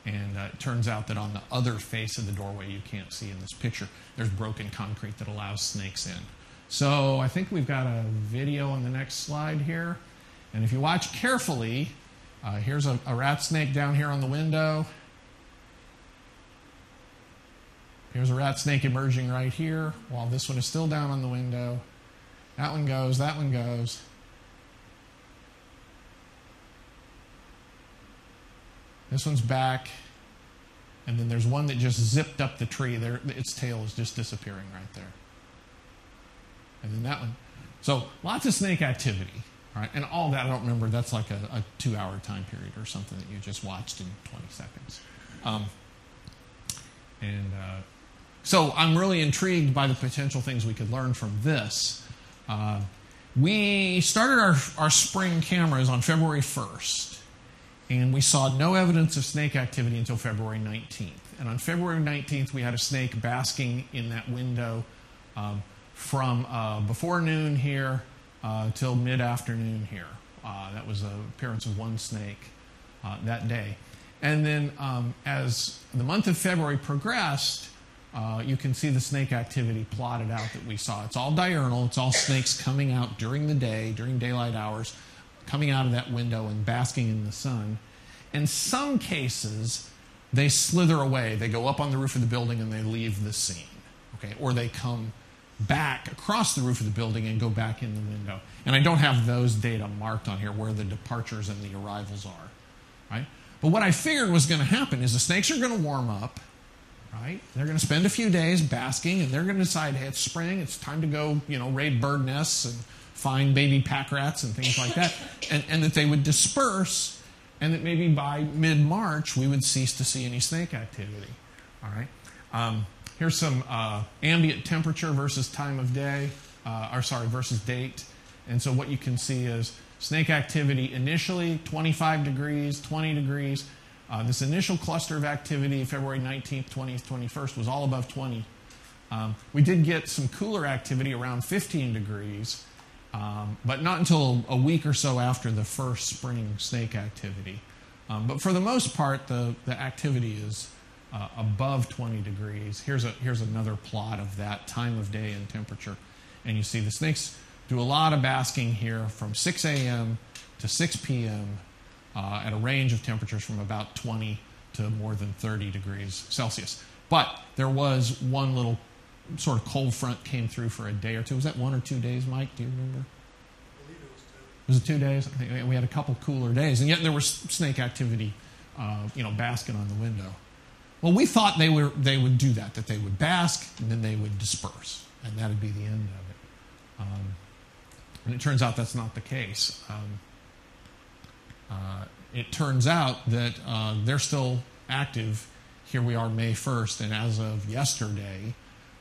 And uh, it turns out that on the other face of the doorway, you can't see in this picture, there's broken concrete that allows snakes in. So I think we've got a video on the next slide here. And if you watch carefully, uh, here's a, a rat snake down here on the window. Here's a rat snake emerging right here while this one is still down on the window. That one goes, that one goes. This one's back. And then there's one that just zipped up the tree. There, its tail is just disappearing right there. And then that one. So lots of snake activity. Right, and all that I don't remember. That's like a, a two-hour time period or something that you just watched in 20 seconds. Um, and uh, so I'm really intrigued by the potential things we could learn from this. Uh, we started our, our spring cameras on February 1st, and we saw no evidence of snake activity until February 19th. And on February 19th, we had a snake basking in that window um, from uh, before noon here uh, till mid afternoon here. Uh, that was the appearance of one snake uh, that day. And then um, as the month of February progressed, uh, you can see the snake activity plotted out that we saw. It's all diurnal, it's all snakes coming out during the day, during daylight hours, coming out of that window and basking in the sun. In some cases, they slither away. They go up on the roof of the building and they leave the scene. Okay? Or they come back across the roof of the building and go back in the window. And I don't have those data marked on here where the departures and the arrivals are. Right? But what I figured was going to happen is the snakes are going to warm up right? They're going to spend a few days basking, and they're going to decide, hey, it's spring, it's time to go, you know, raid bird nests and find baby pack rats and things like that, [laughs] and, and that they would disperse, and that maybe by mid-March we would cease to see any snake activity. All right. Um, here's some uh, ambient temperature versus time of day, uh, or sorry, versus date, and so what you can see is snake activity initially 25 degrees, 20 degrees. Uh, this initial cluster of activity, February 19th, 20th, 21st, was all above 20. Um, we did get some cooler activity around 15 degrees, um, but not until a week or so after the first spring snake activity. Um, but for the most part, the, the activity is uh, above 20 degrees. Here's, a, here's another plot of that time of day and temperature. And you see the snakes do a lot of basking here from 6 a.m. to 6 p.m uh, at a range of temperatures from about 20 to more than 30 degrees Celsius. But there was one little sort of cold front came through for a day or two. Was that one or two days, Mike? Do you remember? It was it two days? I think we had a couple cooler days, and yet there was snake activity, uh, you know, basking on the window. Well, we thought they were they would do that, that they would bask and then they would disperse, and that would be the end of it. Um, and it turns out that's not the case. Um, uh, it turns out that uh, they're still active. Here we are, May 1st, and as of yesterday,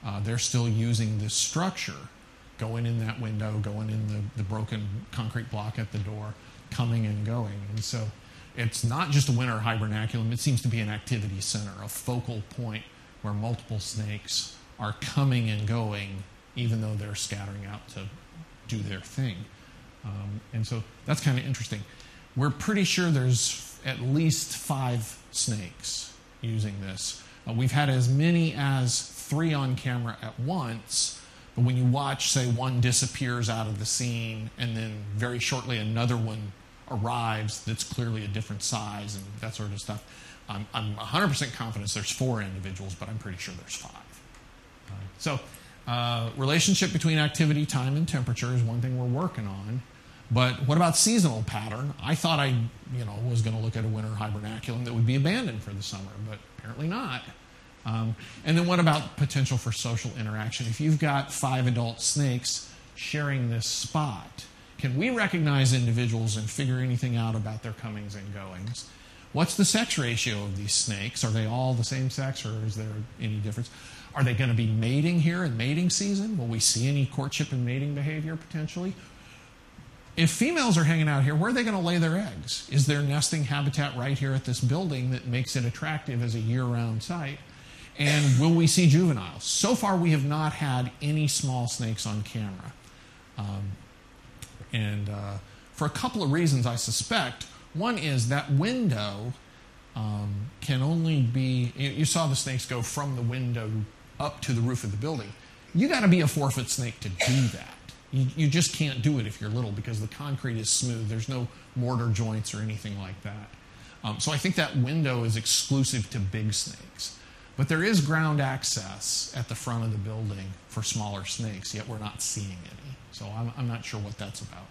uh, they're still using this structure, going in that window, going in the, the broken concrete block at the door, coming and going. And so it's not just a winter hibernaculum, it seems to be an activity center, a focal point where multiple snakes are coming and going, even though they're scattering out to do their thing. Um, and so that's kind of interesting. We're pretty sure there's at least five snakes using this. Uh, we've had as many as three on camera at once, but when you watch, say, one disappears out of the scene and then very shortly another one arrives that's clearly a different size and that sort of stuff, I'm, I'm 100% confident there's four individuals, but I'm pretty sure there's five. Uh, so, uh, relationship between activity, time, and temperature is one thing we're working on. But what about seasonal pattern? I thought I, you know, was going to look at a winter hibernaculum that would be abandoned for the summer, but apparently not. Um, and then what about potential for social interaction? If you've got five adult snakes sharing this spot, can we recognize individuals and figure anything out about their comings and goings? What's the sex ratio of these snakes? Are they all the same sex or is there any difference? Are they going to be mating here in mating season? Will we see any courtship and mating behavior potentially? If females are hanging out here, where are they going to lay their eggs? Is there nesting habitat right here at this building that makes it attractive as a year round site? And will we see juveniles? So far, we have not had any small snakes on camera. Um, and uh, for a couple of reasons, I suspect. One is that window um, can only be, you, you saw the snakes go from the window up to the roof of the building. You got to be a four foot snake to do that. You, you just can't do it if you're little because the concrete is smooth. There's no mortar joints or anything like that. Um, so I think that window is exclusive to big snakes. But there is ground access at the front of the building for smaller snakes, yet we're not seeing any. So I'm, I'm not sure what that's about.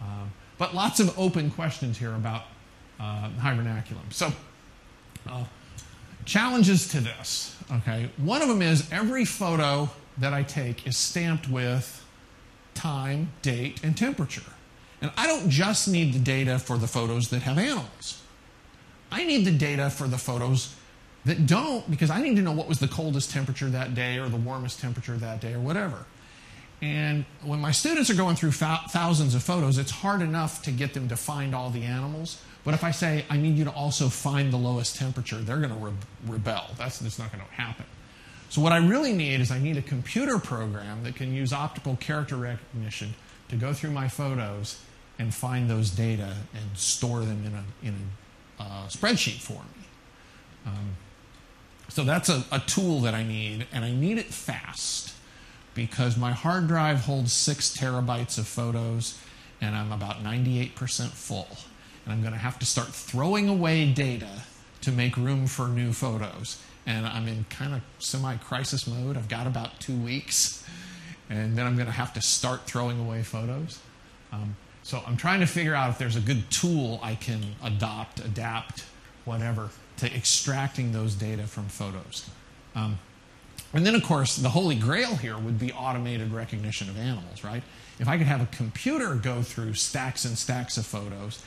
Um, but lots of open questions here about uh, hibernaculum. So, uh, challenges to this. Okay, one of them is every photo that I take is stamped with time, date, and temperature. And I don't just need the data for the photos that have animals. I need the data for the photos that don't because I need to know what was the coldest temperature that day or the warmest temperature that day or whatever. And when my students are going through thousands of photos, it's hard enough to get them to find all the animals. But if I say, I need you to also find the lowest temperature, they're going to re- rebel. That's, that's not going to happen. So what I really need is I need a computer program that can use optical character recognition to go through my photos and find those data and store them in a, in a uh, spreadsheet for me. Um, so that's a, a tool that I need, and I need it fast because my hard drive holds six terabytes of photos, and I'm about 98% full. And I'm going to have to start throwing away data to make room for new photos and I'm in kind of semi crisis mode. I've got about two weeks, and then I'm going to have to start throwing away photos. Um, so I'm trying to figure out if there's a good tool I can adopt, adapt, whatever, to extracting those data from photos. Um, and then, of course, the holy grail here would be automated recognition of animals, right? If I could have a computer go through stacks and stacks of photos,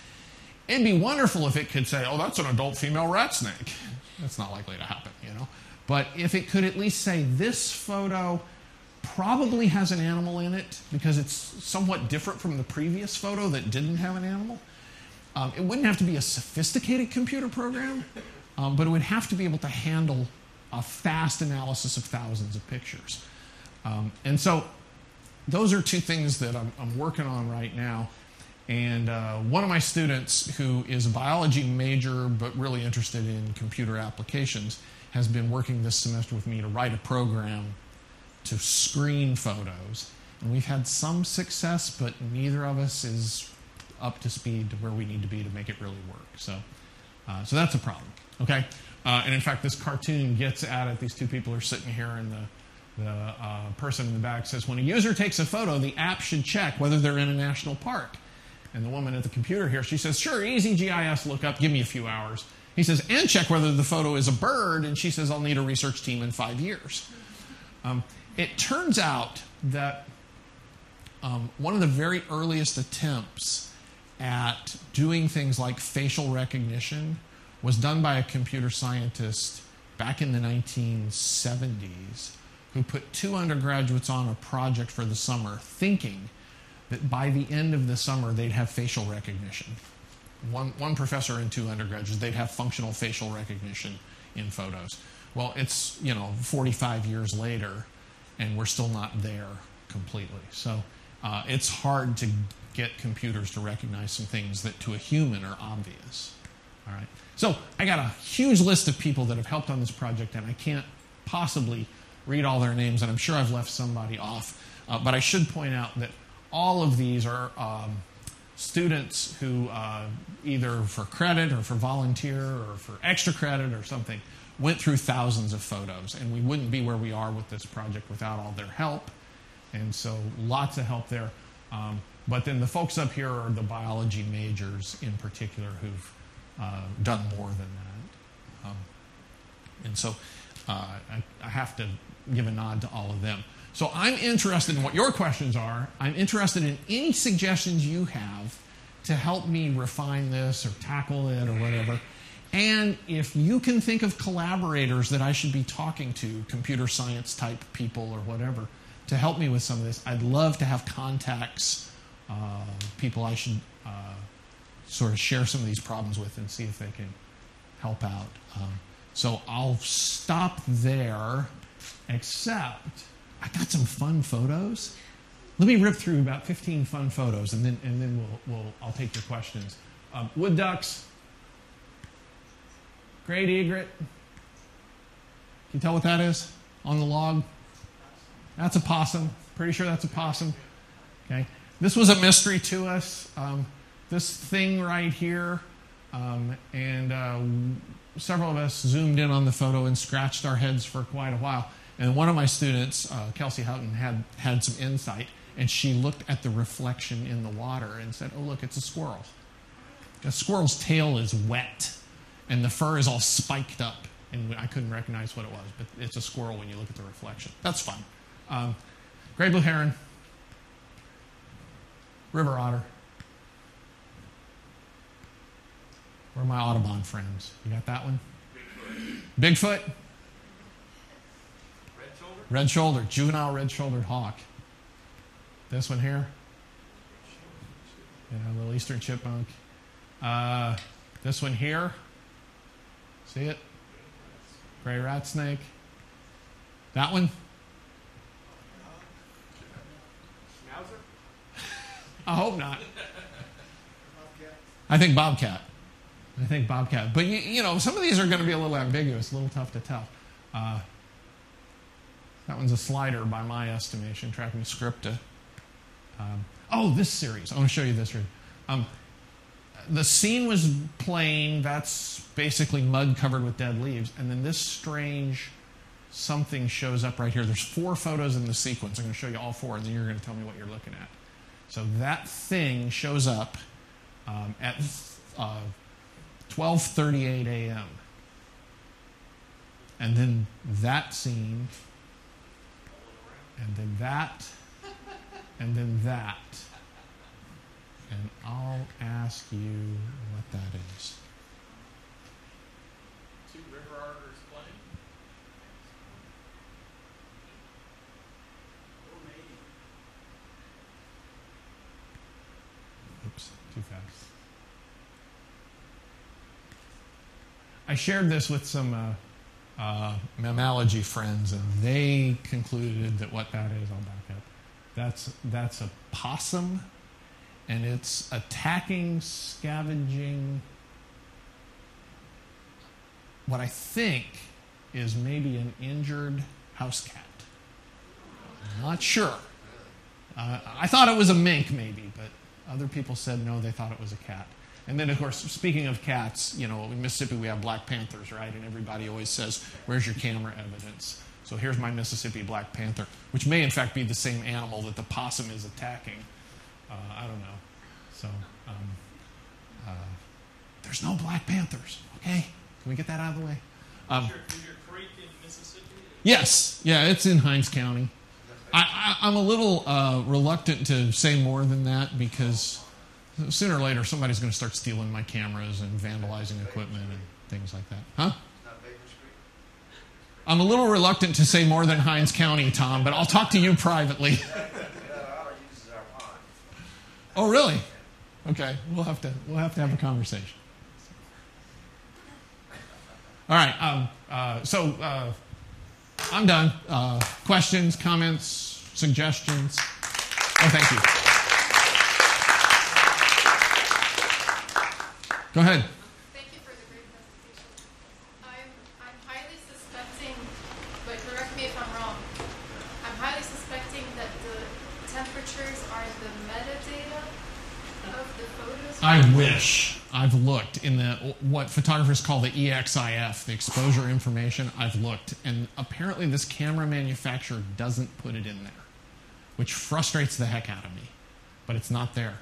it'd be wonderful if it could say, oh, that's an adult female rat snake. [laughs] That's not likely to happen, you know. But if it could at least say this photo probably has an animal in it because it's somewhat different from the previous photo that didn't have an animal. Um, it wouldn't have to be a sophisticated computer program, um, but it would have to be able to handle a fast analysis of thousands of pictures. Um, and so those are two things that I'm, I'm working on right now. And uh, one of my students, who is a biology major but really interested in computer applications, has been working this semester with me to write a program to screen photos. And we've had some success, but neither of us is up to speed to where we need to be to make it really work. So, uh, so that's a problem. Okay? Uh, and in fact, this cartoon gets at it. These two people are sitting here, and the, the uh, person in the back says, When a user takes a photo, the app should check whether they're in a national park. And the woman at the computer here, she says, Sure, easy GIS lookup, give me a few hours. He says, and check whether the photo is a bird. And she says, I'll need a research team in five years. Um, it turns out that um, one of the very earliest attempts at doing things like facial recognition was done by a computer scientist back in the 1970s who put two undergraduates on a project for the summer thinking that by the end of the summer they'd have facial recognition. One, one professor and two undergraduates, they'd have functional facial recognition in photos. Well, it's, you know, 45 years later, and we're still not there completely. So uh, it's hard to get computers to recognize some things that to a human are obvious. All right. So I got a huge list of people that have helped on this project, and I can't possibly read all their names, and I'm sure I've left somebody off. Uh, but I should point out that all of these are um, students who, uh, either for credit or for volunteer or for extra credit or something, went through thousands of photos. And we wouldn't be where we are with this project without all their help. And so lots of help there. Um, but then the folks up here are the biology majors in particular who've uh, done more than that. Um, and so uh, I, I have to give a nod to all of them. So I'm interested in what your questions are. I'm interested in any suggestions you have to help me refine this or tackle it or whatever. And if you can think of collaborators that I should be talking to, computer science type people or whatever, to help me with some of this, I'd love to have contacts, uh, people I should uh, sort of share some of these problems with and see if they can help out. Um, so I'll stop there, except I got some fun photos. Let me rip through about 15 fun photos, and then and then we'll, we'll I'll take your questions. Um, wood ducks, great egret. Can you tell what that is on the log? That's a possum. Pretty sure that's a possum. Okay. This was a mystery to us. Um, this thing right here, um, and uh, several of us zoomed in on the photo and scratched our heads for quite a while. And one of my students, uh, Kelsey Houghton, had had some insight, and she looked at the reflection in the water and said, "Oh, look, it's a squirrel. A squirrel's tail is wet, and the fur is all spiked up." And I couldn't recognize what it was, but it's a squirrel when you look at the reflection. That's fun. Um, gray blue heron, river otter. Where are my Audubon friends? You got that one? Bigfoot. Bigfoot? Red shoulder? Red shoulder, juvenile red shouldered hawk. This one here. Yeah, little eastern chipmunk. Uh, this one here. See it? Gray rat snake. That one? [laughs] I hope not. [laughs] I think bobcat. I think bobcat. But you, you know, some of these are going to be a little ambiguous, a little tough to tell. Uh, that one's a slider by my estimation, Trachemys scripta. Um, oh, this series. I want to show you this. Um, the scene was plain. That's basically mud covered with dead leaves. And then this strange something shows up right here. There's four photos in the sequence. I'm going to show you all four, and then you're going to tell me what you're looking at. So that thing shows up um, at uh, 12:38 a.m. And then that scene, and then that, and then that. And I'll ask you what that is. Two river otters playing. Oops, too fast. I shared this with some uh, uh, mammalogy friends, and they concluded that what that is, I'll back up. That's that's a possum, and it's attacking, scavenging. What I think is maybe an injured house cat. I'm not sure. Uh, I thought it was a mink, maybe, but other people said no, they thought it was a cat. And then, of course, speaking of cats, you know, in Mississippi we have black panthers, right? And everybody always says, Where's your camera evidence? So here's my Mississippi black panther, which may in fact be the same animal that the possum is attacking. Uh, I don't know. So um, uh, there's no black panthers, okay? Can we get that out of the way? Um, Is your, is your creek in Mississippi? Yes, yeah, it's in Hinds County. I, I, I'm a little uh, reluctant to say more than that because sooner or later somebody's going to start stealing my cameras and vandalizing equipment and things like that. Huh? I'm a little reluctant to say more than Hinds County, Tom, but I'll talk to you privately. [laughs] Oh, really? Okay, we'll have to we'll have to have a conversation. All right. Um, uh, so uh, I'm done. Uh, questions, comments, suggestions? Oh, thank you. Go ahead. Thank you for the great presentation. I'm, I'm highly suspecting, but correct me if I'm wrong, I'm highly suspecting that the temperatures are the metadata of the photos. I wish I've looked in the what photographers call the EXIF, the exposure information. I've looked, and apparently this camera manufacturer doesn't put it in there, which frustrates the heck out of me. But it's not there.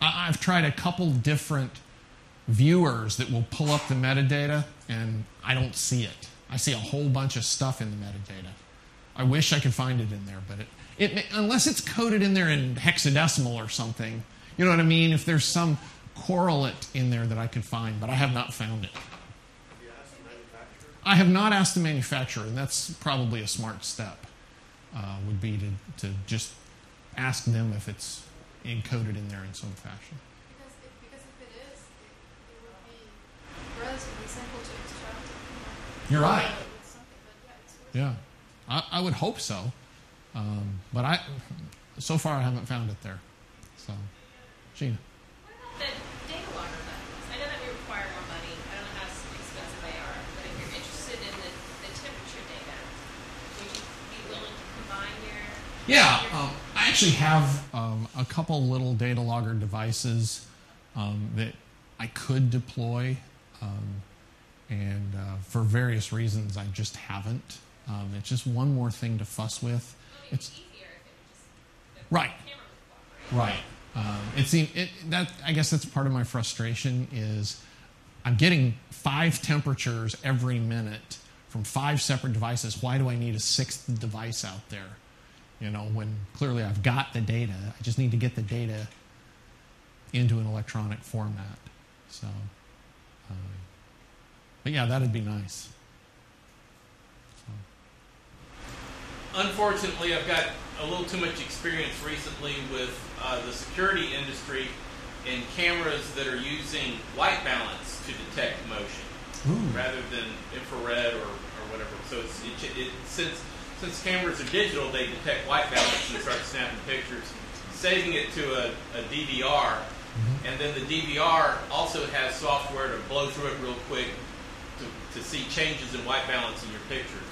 I, I've tried a couple different viewers that will pull up the metadata, and I don't see it. I see a whole bunch of stuff in the metadata. I wish I could find it in there, but it, it unless it's coded in there in hexadecimal or something, you know what I mean? If there's some correlate in there that I could find, but I have not found it. I have not asked the manufacturer, and that's probably a smart step. Uh, would be to, to just ask them if it's encoded in there in some fashion. Because if, because if it is, it, it would be relatively simple to extract. you know, You're right. with something, but yeah, it's worth Yeah, I, I would hope so, um, but I so far I haven't found it there. So, Gina. What about the data logger buttons? I know that we require more money. I don't know how expensive they are, but if you're interested in the, the temperature data, would you be willing to combine your? Yeah, um, I actually have um, a couple little data logger devices um, that I could deploy, um, and uh, for various reasons I just haven't. Um, it's just one more thing to fuss with. It'd It's easier if it just the Right. camera would cooperate. Right. Um, it seemed it, that I guess that's part of my frustration is I'm getting five temperatures every minute from five separate devices. Why do I need a sixth device out there? You know, when clearly I've got the data, I just need to get the data into an electronic format. So, um, but yeah, that'd be nice. So, Unfortunately, I've got a little too much experience recently with uh, the security industry and cameras that are using white balance to detect motion rather than infrared or, or whatever. So it's, it, it, since since cameras are digital, they detect white balance and start snapping pictures, saving it to a, a DVR, and then the DVR also has software to blow through it real quick to, to see changes in white balance in your pictures.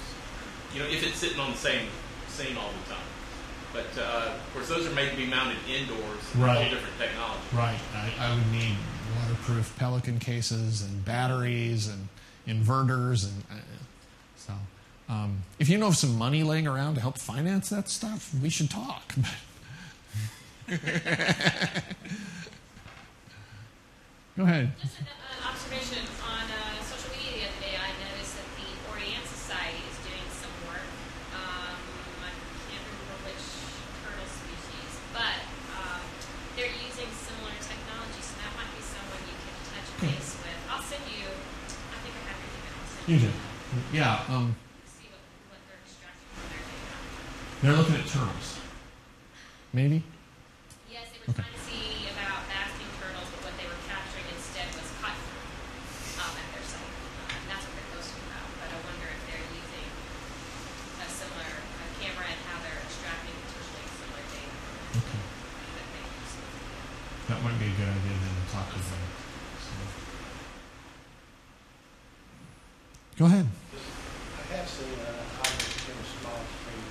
You know, if it's sitting on the same scene all the time. But uh, of course, those are made to be mounted indoors. Right. whole different technology. Right. I, I would need waterproof Pelican cases and batteries and inverters and uh, so. Um, if you know of some money laying around to help finance that stuff, we should talk. [laughs] [laughs] Go ahead. Just an uh, observation on uh, social media the other day. I noticed that the Orianne Society is doing some work. Um, I can't remember which turtle species, but um, they're using similar technology, so that might be someone you can touch base with. I'll send you. I think I have your email. You do. Yeah. Um, See what, what they're extracting from their data. they're looking at turtles. Maybe. Yes, they were Okay. trying to see about basking turtles, but what they were capturing instead was cotton um, at their site. Uh, and that's what they're posting about. But I wonder if they're using a similar uh, camera and how they're extracting potentially similar data Okay. that they use. That might be a good idea then to talk to them. So. Go ahead. I have seen uh, objects in a small screen.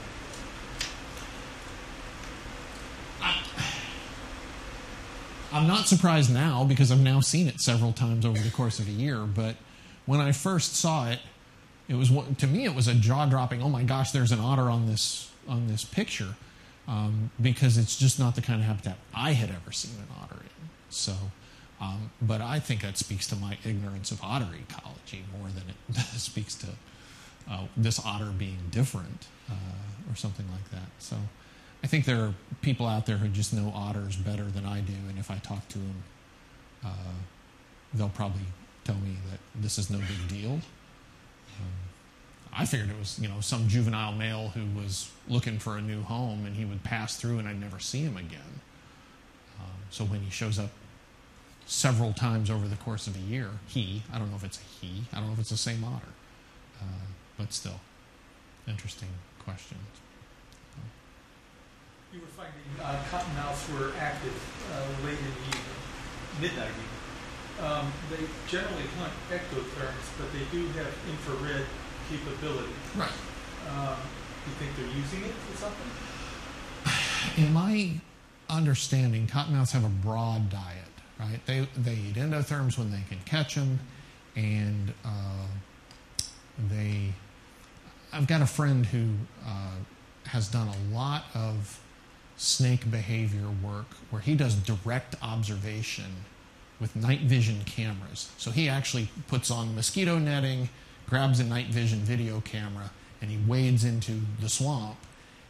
I'm not surprised now because I've now seen it several times over the course of a year. But when I first saw it, it was one- to me it was a jaw dropping. Oh my gosh, there's an otter on this on this picture um, because it's just not the kind of habitat I had ever seen an otter in. So Um, but I think that speaks to my ignorance of otter ecology more than it [laughs] speaks to uh, this otter being different uh, or something like that. So I think there are people out there who just know otters better than I do, and if I talk to them, uh, they'll probably tell me that this is no big deal. Um, I figured it was, you know, some juvenile male who was looking for a new home and he would pass through and I'd never see him again. Um, so when he shows up several times over the course of a year, he, I don't know if it's a he, I don't know if it's the same otter, uh, but still, interesting questions. You were finding uh, cottonmouths were active uh, late in the evening, midnight evening. Um, they generally hunt ectotherms, but they do have infrared capability. Right. Um, you think they're using it for something? [sighs] In my understanding, cottonmouths have a broad diet, right? They, they eat endotherms when they can catch them, and uh, they. I've got a friend who uh, has done a lot of snake behavior work where he does direct observation with night vision cameras. So he actually puts on mosquito netting, grabs a night vision video camera, and he wades into the swamp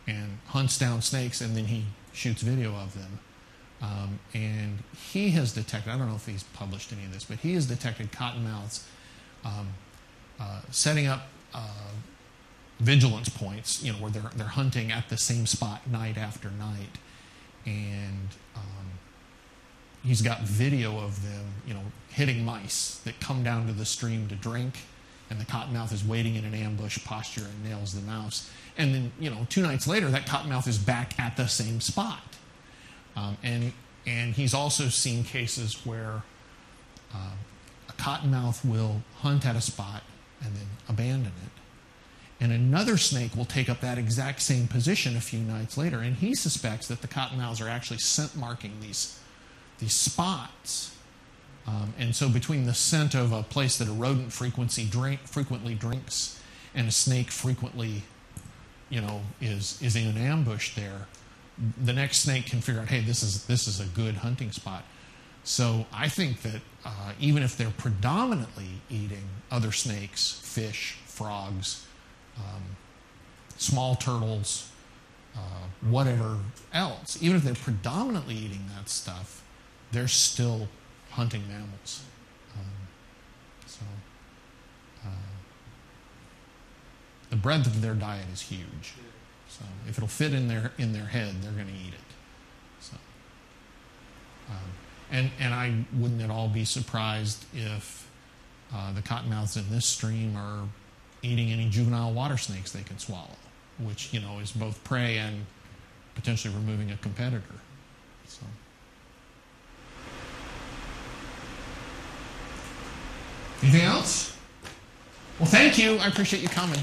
and hunts down snakes, and then he shoots video of them. Um, and he has detected, I don't know if he's published any of this, but he has detected cottonmouths um, uh, setting up uh, vigilance points, you know, where they're, they're hunting at the same spot night after night. And um, he's got video of them, you know, hitting mice that come down to the stream to drink. And the cottonmouth is waiting in an ambush posture and nails the mouse. And then, you know, two nights later, that cottonmouth is back at the same spot. Um, and, and he's also seen cases where uh, a cottonmouth will hunt at a spot and then abandon it. And another snake will take up that exact same position a few nights later. And he suspects that the cottonmouths are actually scent marking these, these spots. Um, and so, between the scent of a place that a rodent drink, frequently drinks and a snake frequently, you know, is, is in an ambush there, the next snake can figure out, hey, this is, this is a good hunting spot. So, I think that uh, even if they're predominantly eating other snakes, fish, frogs, um, small turtles, uh, whatever else, even if they're predominantly eating that stuff, they're still hunting mammals. Um, so uh, the breadth of their diet is huge. So if it'll fit in their in their head, they're going to eat it. So um, and and I wouldn't at all be surprised if uh, the cottonmouths in this stream are eating any juvenile water snakes they can swallow, which you know is both prey and potentially removing a competitor. So. Anything else? Well, thank you. I appreciate you coming.